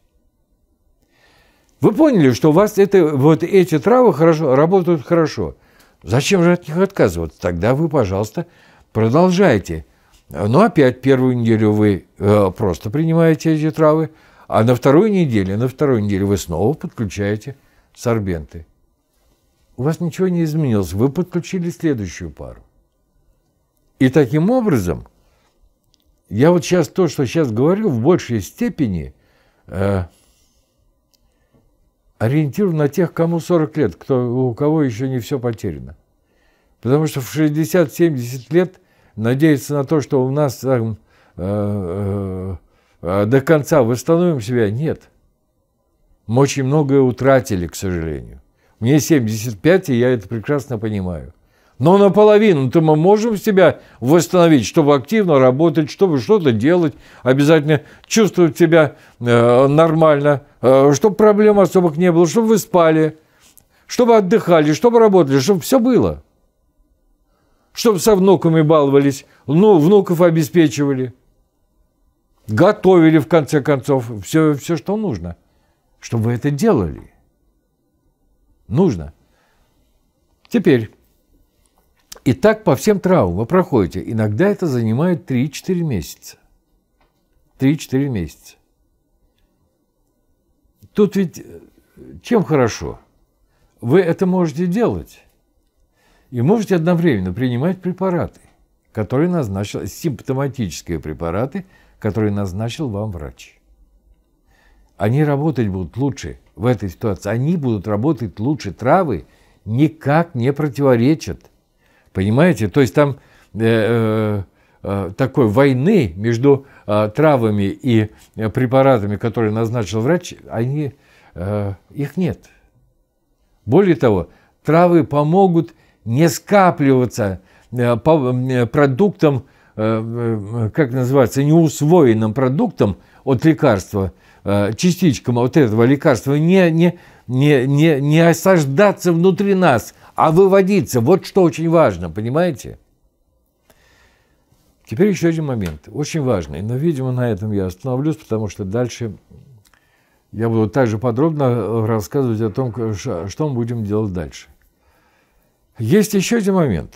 Вы поняли, что у вас это, вот эти травы хорошо, работают хорошо. Зачем же от них отказываться? Тогда вы, пожалуйста, продолжайте Но опять первую неделю вы э, просто принимаете эти травы, а на второй неделе, на второй неделе вы снова подключаете сорбенты. У вас ничего не изменилось, вы подключили следующую пару. И таким образом, я вот сейчас то, что сейчас говорю, в большей степени э, ориентирован на тех, кому 40 лет, кто, у кого еще не все потеряно. Потому что в 60-70 лет надеяться на то, что у нас там, э, э, до конца восстановим себя, нет. Мы очень многое утратили, к сожалению. Мне 75, и я это прекрасно понимаю. Но наполовину-то мы можем себя восстановить, чтобы активно работать, чтобы что-то делать, обязательно чувствовать себя э, нормально, э, чтобы проблем особых не было, чтобы вы спали, чтобы отдыхали, чтобы работали, чтобы все было чтобы со внуками баловались, ну, внуков обеспечивали, готовили, в конце концов, все, все, что нужно, чтобы вы это делали. Нужно. Теперь, и так по всем травмам вы проходите. Иногда это занимает 3-4 месяца. 3-4 месяца. Тут ведь э, чем хорошо? Вы это можете делать и можете одновременно принимать препараты, которые назначил, симптоматические препараты, которые назначил вам врач. Они работать будут лучше в этой ситуации. Они будут работать лучше. Травы никак не противоречат. Понимаете? То есть там э, э, э такой войны между э, травами и э, препаратами, которые назначил врач, они, э, их нет. Более того, травы помогут не скапливаться э, по э, продуктам, э, как называется, неусвоенным продуктом от лекарства, частичкам от этого лекарства, не, не, не, не, не осаждаться внутри нас, а выводиться. Вот что очень важно, понимаете? Теперь еще один момент, очень важный, но, видимо, на этом я остановлюсь, потому что дальше я буду также подробно рассказывать о том, что мы будем делать дальше. Есть еще один момент.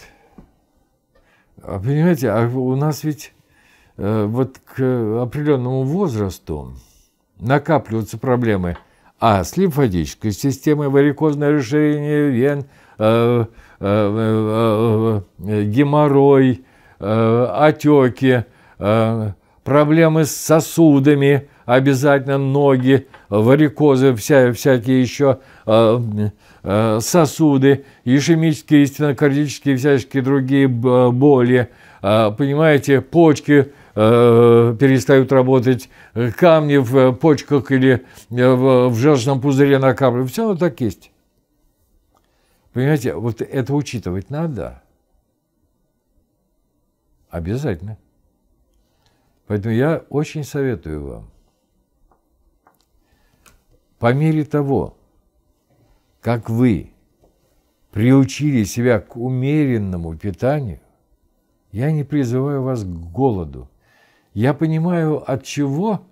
А, понимаете, а у нас ведь э, вот к определенному возрасту накапливаются проблемы а с лимфатической системой, варикозное расширение вен, э, э, э, геморрой, отеки, проблемы с сосудами, обязательно ноги, варикозы, вся, всякие еще сосуды, ишемические, стенокардические, всяческие другие боли, понимаете, почки перестают работать, камни в почках или в желчном пузыре накапливаются, все оно так есть. Понимаете, вот это учитывать надо. Обязательно. Поэтому я очень советую вам, по мере того, как вы приучили себя к умеренному питанию, я не призываю вас к голоду. Я понимаю, от чего,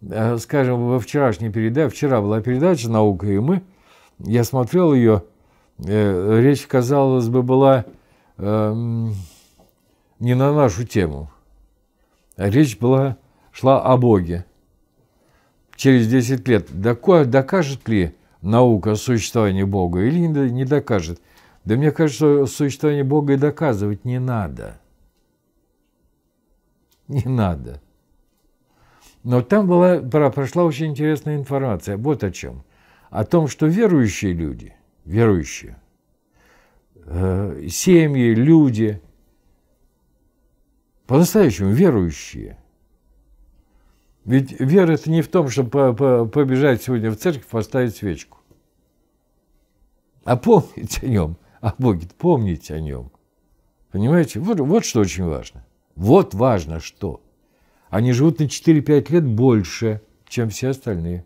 э, скажем, во вчерашней передаче, вчера была передача «Наука и мы», я смотрел ее, речь, казалось бы, была эм, не на нашу тему, речь была, шла о Боге. Через 10 лет докажет ли наука о существовании Бога или не докажет? Да мне кажется, существование Бога и доказывать не надо. Не надо. Но там была, прошла очень интересная информация. Вот о чем. О том, что верующие люди, верующие, э, семьи, люди, по-настоящему верующие – ведь вера это не в том, чтобы побежать сегодня в церковь, поставить свечку. А помнить о нем, о Боге, помнить о нем. Понимаете? Вот, вот что очень важно. Вот важно что. Они живут на 4-5 лет больше, чем все остальные.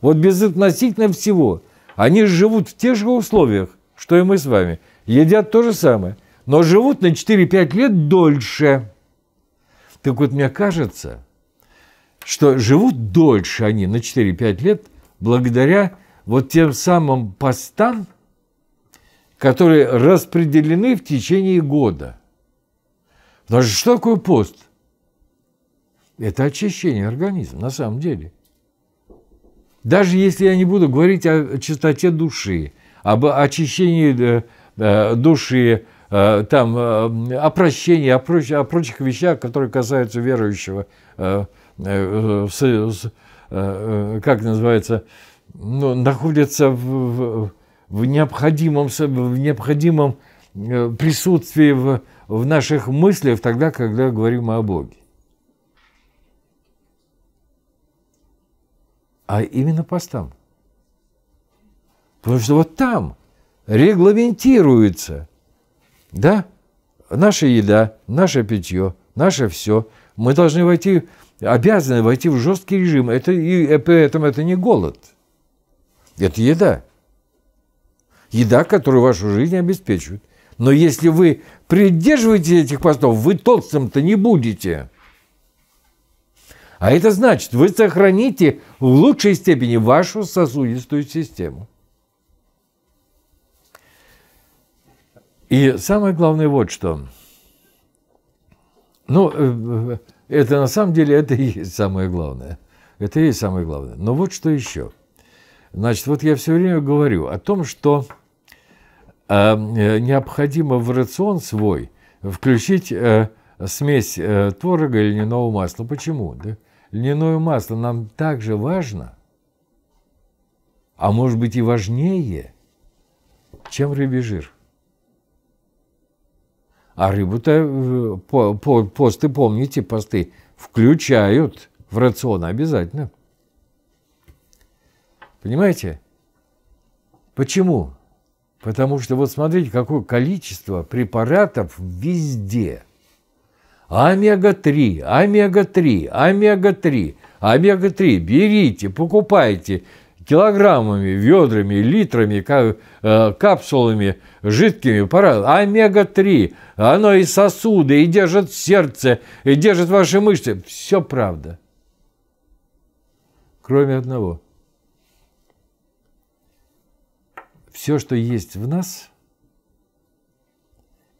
Вот безотносительно всего. Они живут в тех же условиях, что и мы с вами. Едят то же самое, но живут на 4-5 лет дольше. Так вот, мне кажется, что живут дольше они на 4-5 лет благодаря вот тем самым постам, которые распределены в течение года. Потому что что такое пост? Это очищение организма, на самом деле. Даже если я не буду говорить о чистоте души, об очищении э, э, души, э, там, о прощении, о, прочих, о прочих вещах, которые касаются верующего, как называется, ну, находятся в, в, необходимом, в необходимом присутствии в, в наших мыслях тогда, когда говорим о Боге. А именно постам. Потому что вот там регламентируется, да, наша еда, наше питье, наше все. Мы должны войти, обязаны войти в жесткий режим. Это, и поэтому это не голод. Это еда. Еда, которую вашу жизнь обеспечивает. Но если вы придерживаетесь этих постов, вы толстым-то не будете. А это значит, вы сохраните в лучшей степени вашу сосудистую систему. И самое главное вот что. Ну, э, это на самом деле это и есть самое главное. Это и есть самое главное. Но вот что еще. Значит, вот я все время говорю о том, что э, необходимо в рацион свой включить э, смесь э, творога или льняного масла. Почему? Да? Льняное масло нам также важно, а может быть и важнее, чем рыбий жир. А рыбу-то э, по, по, посты, помните, посты включают в рацион обязательно. Понимаете? Почему? Потому что вот смотрите, какое количество препаратов везде – Омега-3, омега-3, омега-3, омега-3. Берите, покупайте килограммами, ведрами, литрами, э, капсулами, жидкими. Омега-3. Оно и сосуды, и держит сердце, и держит ваши мышцы. Все правда. Кроме одного. Все, что есть в нас,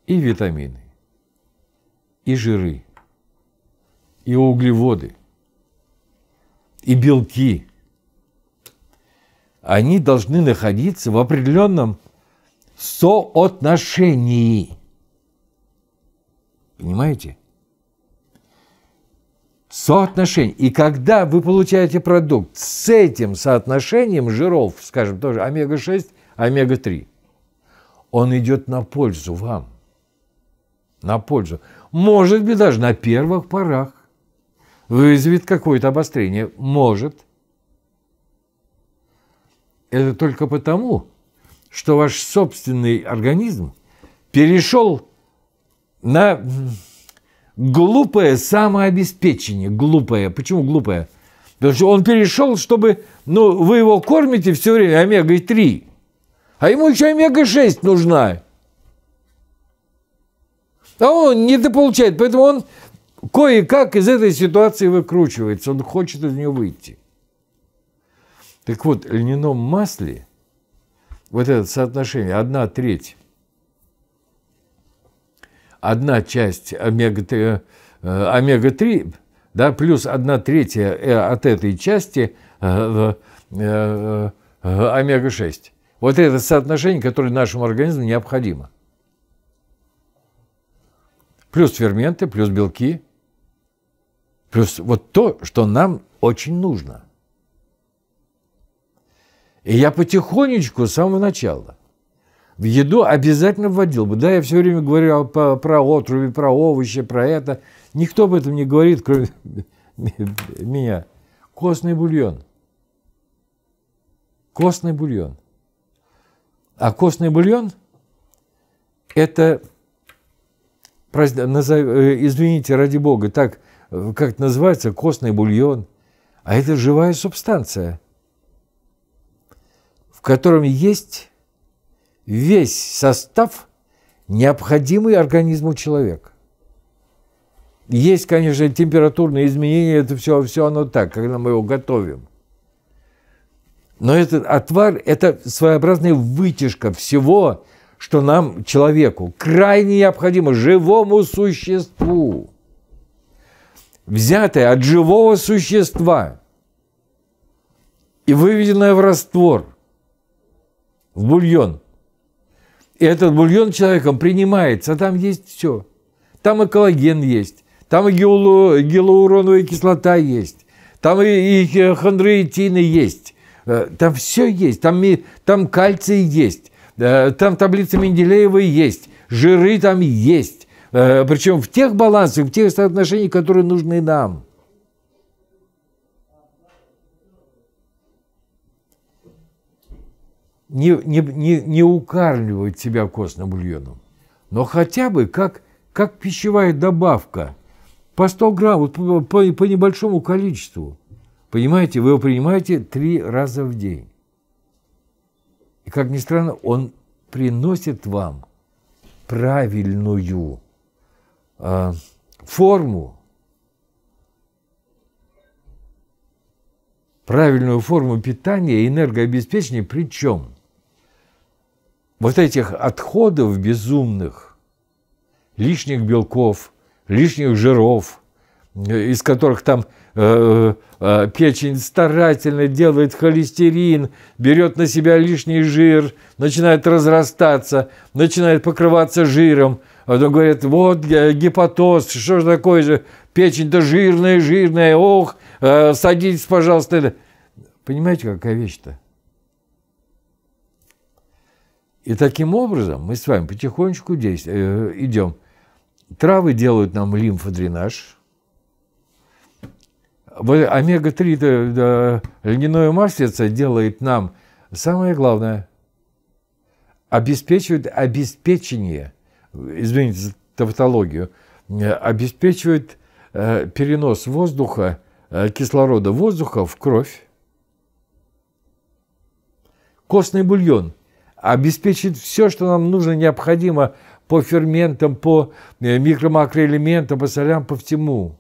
и витамины, и жиры, и углеводы, и белки, они должны находиться в определенном соотношении. Понимаете? Соотношение. И когда вы получаете продукт с этим соотношением жиров, скажем, тоже омега-6, омега-3, он идет на пользу вам. На пользу может быть, даже на первых порах вызовет какое-то обострение. Может. Это только потому, что ваш собственный организм перешел на глупое самообеспечение. Глупое. Почему глупое? Потому что он перешел, чтобы, ну, вы его кормите все время омегой-3, а ему еще омега-6 нужна. А он не дополучает, поэтому он кое-как из этой ситуации выкручивается, он хочет из нее выйти. Так вот, в льняном масле вот это соотношение одна треть, одна часть омега-3, э, омега-3 да, плюс одна третья э, от этой части э, омега-6. Вот это соотношение, которое нашему организму необходимо – плюс ферменты, плюс белки, плюс вот то, что нам очень нужно. И я потихонечку с самого начала в еду обязательно вводил бы. Да, я все время говорю про, про отруби, про овощи, про это. Никто об этом не говорит, кроме меня. Костный бульон. Костный бульон. А костный бульон – это извините, ради бога, так, э, как это называется, костный бульон. А это живая субстанция, в котором есть весь состав, необходимый организму человека. Есть, конечно, температурные изменения, это все, все оно так, когда мы его готовим. Но этот отвар – это своеобразная вытяжка всего, что нам, человеку, крайне необходимо, живому существу, взятое от живого существа и выведенное в раствор, в бульон. И этот бульон человеком принимается, а там есть все. Там и коллаген есть, там и гиалуроновая кислота есть, там и, хондроитины есть, э, там все есть, там, там кальций есть, там таблица Менделеева есть, жиры там есть, э, причем в тех балансах, в тех соотношениях, которые нужны нам. Не, не, не, не укармливать себя костным бульоном, но хотя бы как, как пищевая добавка – по 100 грамм, вот по, по, по небольшому количеству. Понимаете, вы его принимаете три раза в день. И, как ни странно, он приносит вам правильную э, форму, правильную форму питания и энергообеспечения, причем вот этих отходов безумных, лишних белков – лишних жиров, из которых там э, э, печень старательно делает холестерин, берет на себя лишний жир, начинает разрастаться, начинает покрываться жиром. А потом говорят, вот гепатоз, что же такое же, печень-то жирная, жирная, ох, э, садитесь, пожалуйста. Понимаете, какая вещь-то? И таким образом мы с вами потихонечку действуем, э, идем – Травы делают нам лимфодренаж. Омега-3 да, льняное маслице делает нам самое главное обеспечивает обеспечение, извините за тавтологию, обеспечивает э, перенос воздуха, э, кислорода воздуха в кровь. Костный бульон обеспечит все, что нам нужно, необходимо по ферментам, по э, микро-макроэлементам, по солям, по всему.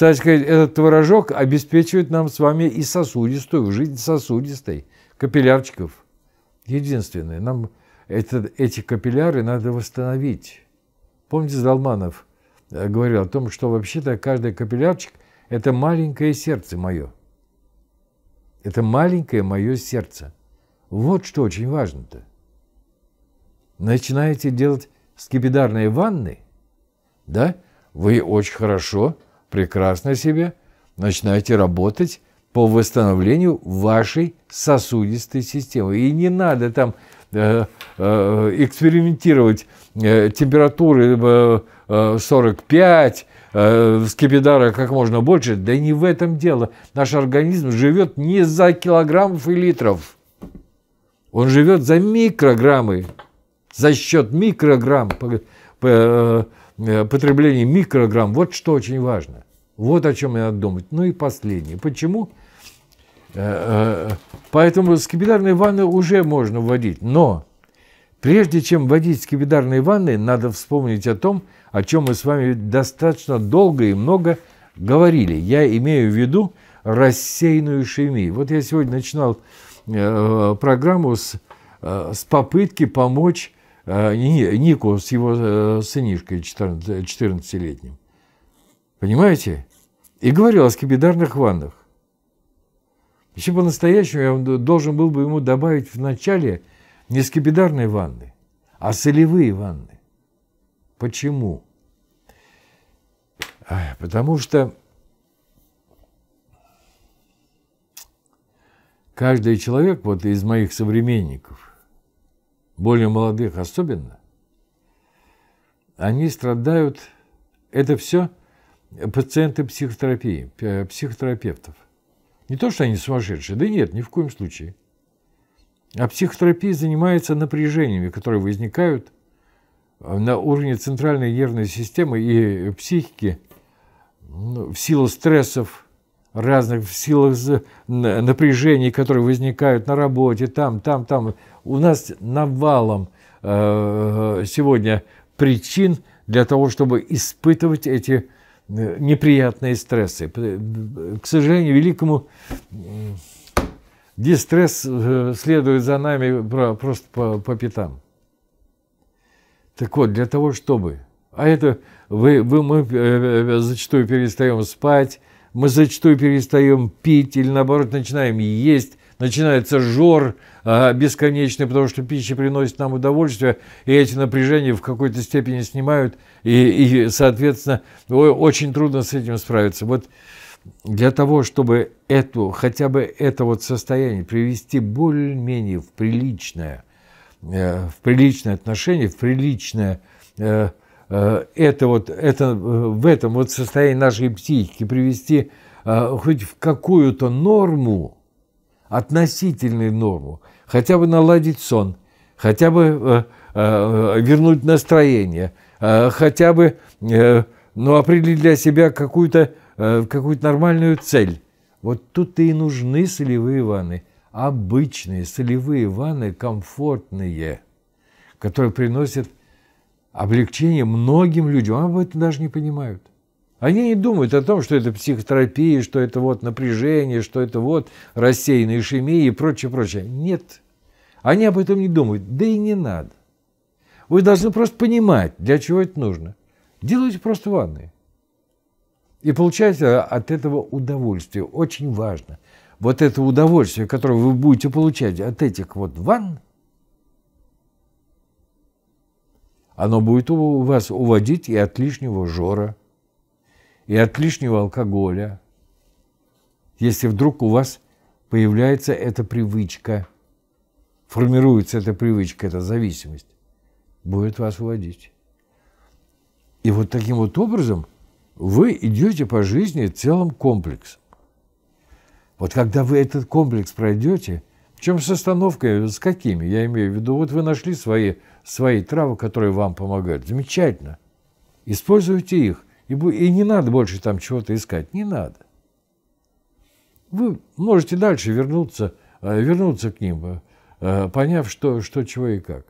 Кстати сказать, этот творожок обеспечивает нам с вами и сосудистую, жизнь сосудистой, капиллярчиков. Единственное, нам это, эти капилляры надо восстановить. Помните, Залманов э, говорил о том, что вообще-то каждый капиллярчик – это маленькое сердце мое. Это маленькое мое сердце. Вот что очень важно-то начинаете делать скипидарные ванны, да, вы очень хорошо, прекрасно себе начинаете работать по восстановлению вашей сосудистой системы. И не надо там э, э, экспериментировать э, температуры э, 45, э, скипидара как можно больше. Да не в этом дело. Наш организм живет не за килограммов и литров. Он живет за микрограммы за счет микрограмм, э, потребления микрограмм. Вот что очень важно. Вот о чем надо думать. Ну и последнее. Почему? Э, э, поэтому скипидарные ванны уже можно вводить. Но прежде чем вводить скипидарные ванны, надо вспомнить о том, о чем мы с вами достаточно долго и много говорили. Я имею в виду рассеянную ишемию. Вот я сегодня начинал программу с, с попытки помочь Нику с его э, сынишкой 14-летним. Понимаете? И говорил о скибидарных ваннах. Еще по-настоящему я должен был бы ему добавить в начале не скибидарные ванны, а солевые ванны. Почему? Потому что каждый человек, вот из моих современников, более молодых особенно, они страдают, это все пациенты психотерапии, психотерапевтов. Не то, что они сумасшедшие, да нет, ни в коем случае. А психотерапия занимается напряжениями, которые возникают на уровне центральной нервной системы и психики ну, в силу стрессов, разных в силах напряжений, которые возникают на работе, там, там, там. У нас навалом э, сегодня причин для того, чтобы испытывать эти э, неприятные стрессы. К сожалению, великому Дистресс э, следует за нами просто по, по пятам. Так вот, для того, чтобы... А это вы, вы, мы э, зачастую перестаем спать, мы зачастую перестаем пить или, наоборот, начинаем есть, начинается жор а, бесконечный, потому что пища приносит нам удовольствие, и эти напряжения в какой-то степени снимают, и, и соответственно, очень трудно с этим справиться. Вот для того, чтобы эту, хотя бы это вот состояние привести более-менее в приличное, э, в приличное отношение, в приличное э, э, это вот, это, в этом вот состоянии нашей психики привести хоть в какую-то норму, относительную норму, хотя бы наладить сон, хотя бы вернуть настроение, хотя бы ну, определить для себя какую-то Э, какую-то нормальную цель. Вот тут-то и нужны солевые ванны. Обычные солевые ванны, комфортные, которые приносят облегчение многим людям. Они об этом даже не понимают. Они не думают о том, что это психотерапия, что это вот напряжение, что это вот рассеянная ишемия и прочее, прочее. Нет. Они об этом не думают. Да и не надо. Вы должны просто понимать, для чего это нужно. Делайте просто ванны. И получаете от этого удовольствие. Очень важно. Вот это удовольствие, которое вы будете получать от этих вот ванн, оно будет у вас уводить и от лишнего жора, и от лишнего алкоголя, если вдруг у вас появляется эта привычка, формируется эта привычка, эта зависимость, будет вас уводить. И вот таким вот образом – вы идете по жизни целым комплексом. Вот когда вы этот комплекс пройдете, причем с остановкой, с какими, я имею в виду, вот вы нашли свои, свои травы, которые вам помогают. Замечательно. Используйте их. И, и не надо больше там чего-то искать. Не надо. Вы можете дальше вернуться, э, вернуться к ним, э, поняв, что, что чего и как.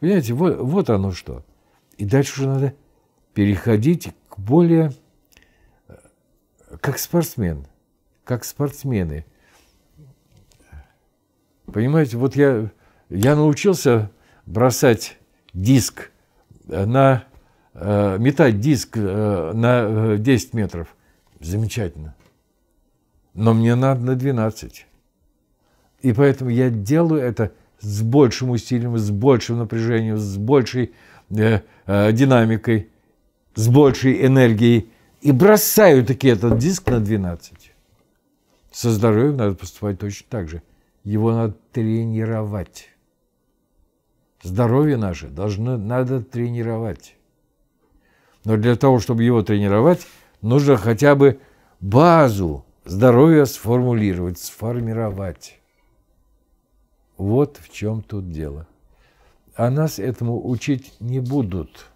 Понимаете, вот, вот оно что. И дальше уже надо переходить к более, как спортсмен, как спортсмены. Понимаете, вот я, я научился бросать диск на, э, метать диск э, на 10 метров. Замечательно. Но мне надо на 12. И поэтому я делаю это с большим усилием, с большим напряжением, с большей э, э, динамикой с большей энергией и бросаю таки этот диск на 12. Со здоровьем надо поступать точно так же. Его надо тренировать. Здоровье наше должно, надо тренировать. Но для того, чтобы его тренировать, нужно хотя бы базу здоровья сформулировать, сформировать. Вот в чем тут дело. А нас этому учить не будут –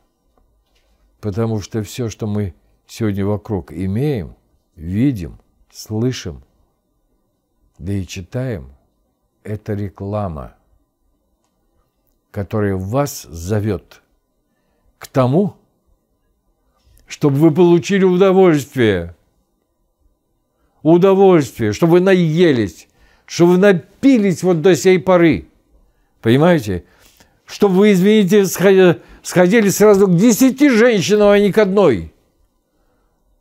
Потому что все, что мы сегодня вокруг имеем, видим, слышим, да и читаем, это реклама, которая вас зовет к тому, чтобы вы получили удовольствие. Удовольствие, чтобы вы наелись, чтобы вы напились вот до сей поры. Понимаете? Чтобы вы, извините, сходили сразу к десяти женщинам, а не к одной.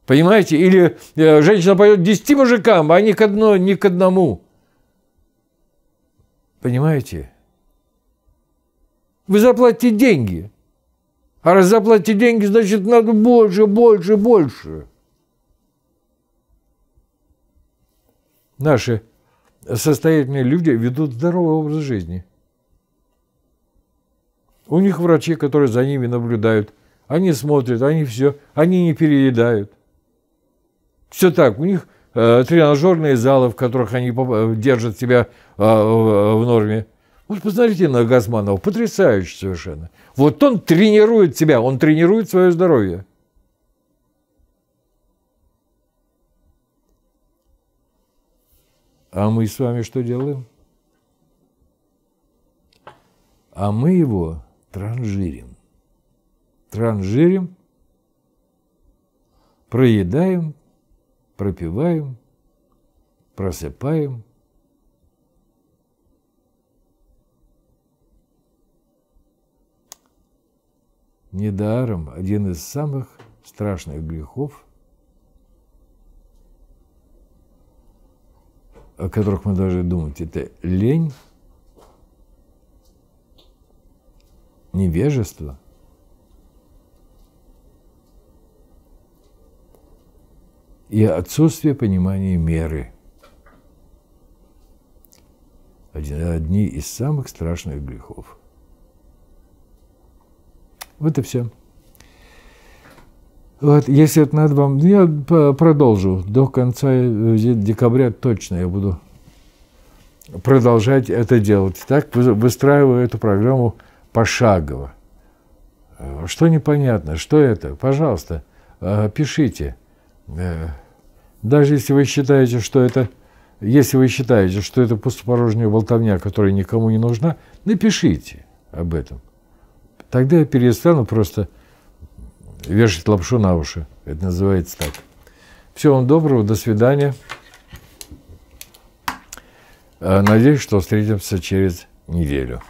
Понимаете? Или э, женщина пойдет к десяти мужикам, а не к, одной, не к одному. Понимаете? Вы заплатите деньги. А раз заплатите деньги, значит, надо больше, больше, больше. Наши состоятельные люди ведут здоровый образ жизни – у них врачи, которые за ними наблюдают. Они смотрят, они все, они не переедают. Все так, у них э, тренажерные залы, в которых они э, держат себя э, в норме. Вот посмотрите на Газманова, потрясающе совершенно. Вот он тренирует себя, он тренирует свое здоровье. А мы с вами что делаем? А мы его транжирим. Транжирим, проедаем, пропиваем, просыпаем, недаром один из самых страшных грехов, о которых мы должны думать, это лень, невежество и отсутствие понимания меры. Одни из самых страшных грехов. Вот и все. Вот, если это надо вам, я продолжу до конца э, декабря точно я буду продолжать это делать. Так выстраиваю эту программу пошагово. Э, что непонятно, что это? Пожалуйста, э, пишите. Даже если вы считаете, что это, если вы считаете, что это пустопорожняя болтовня, которая никому не нужна, напишите об этом. Тогда я перестану просто вешать лапшу на уши. Это называется так. Всего вам доброго, до свидания. Надеюсь, что встретимся через неделю.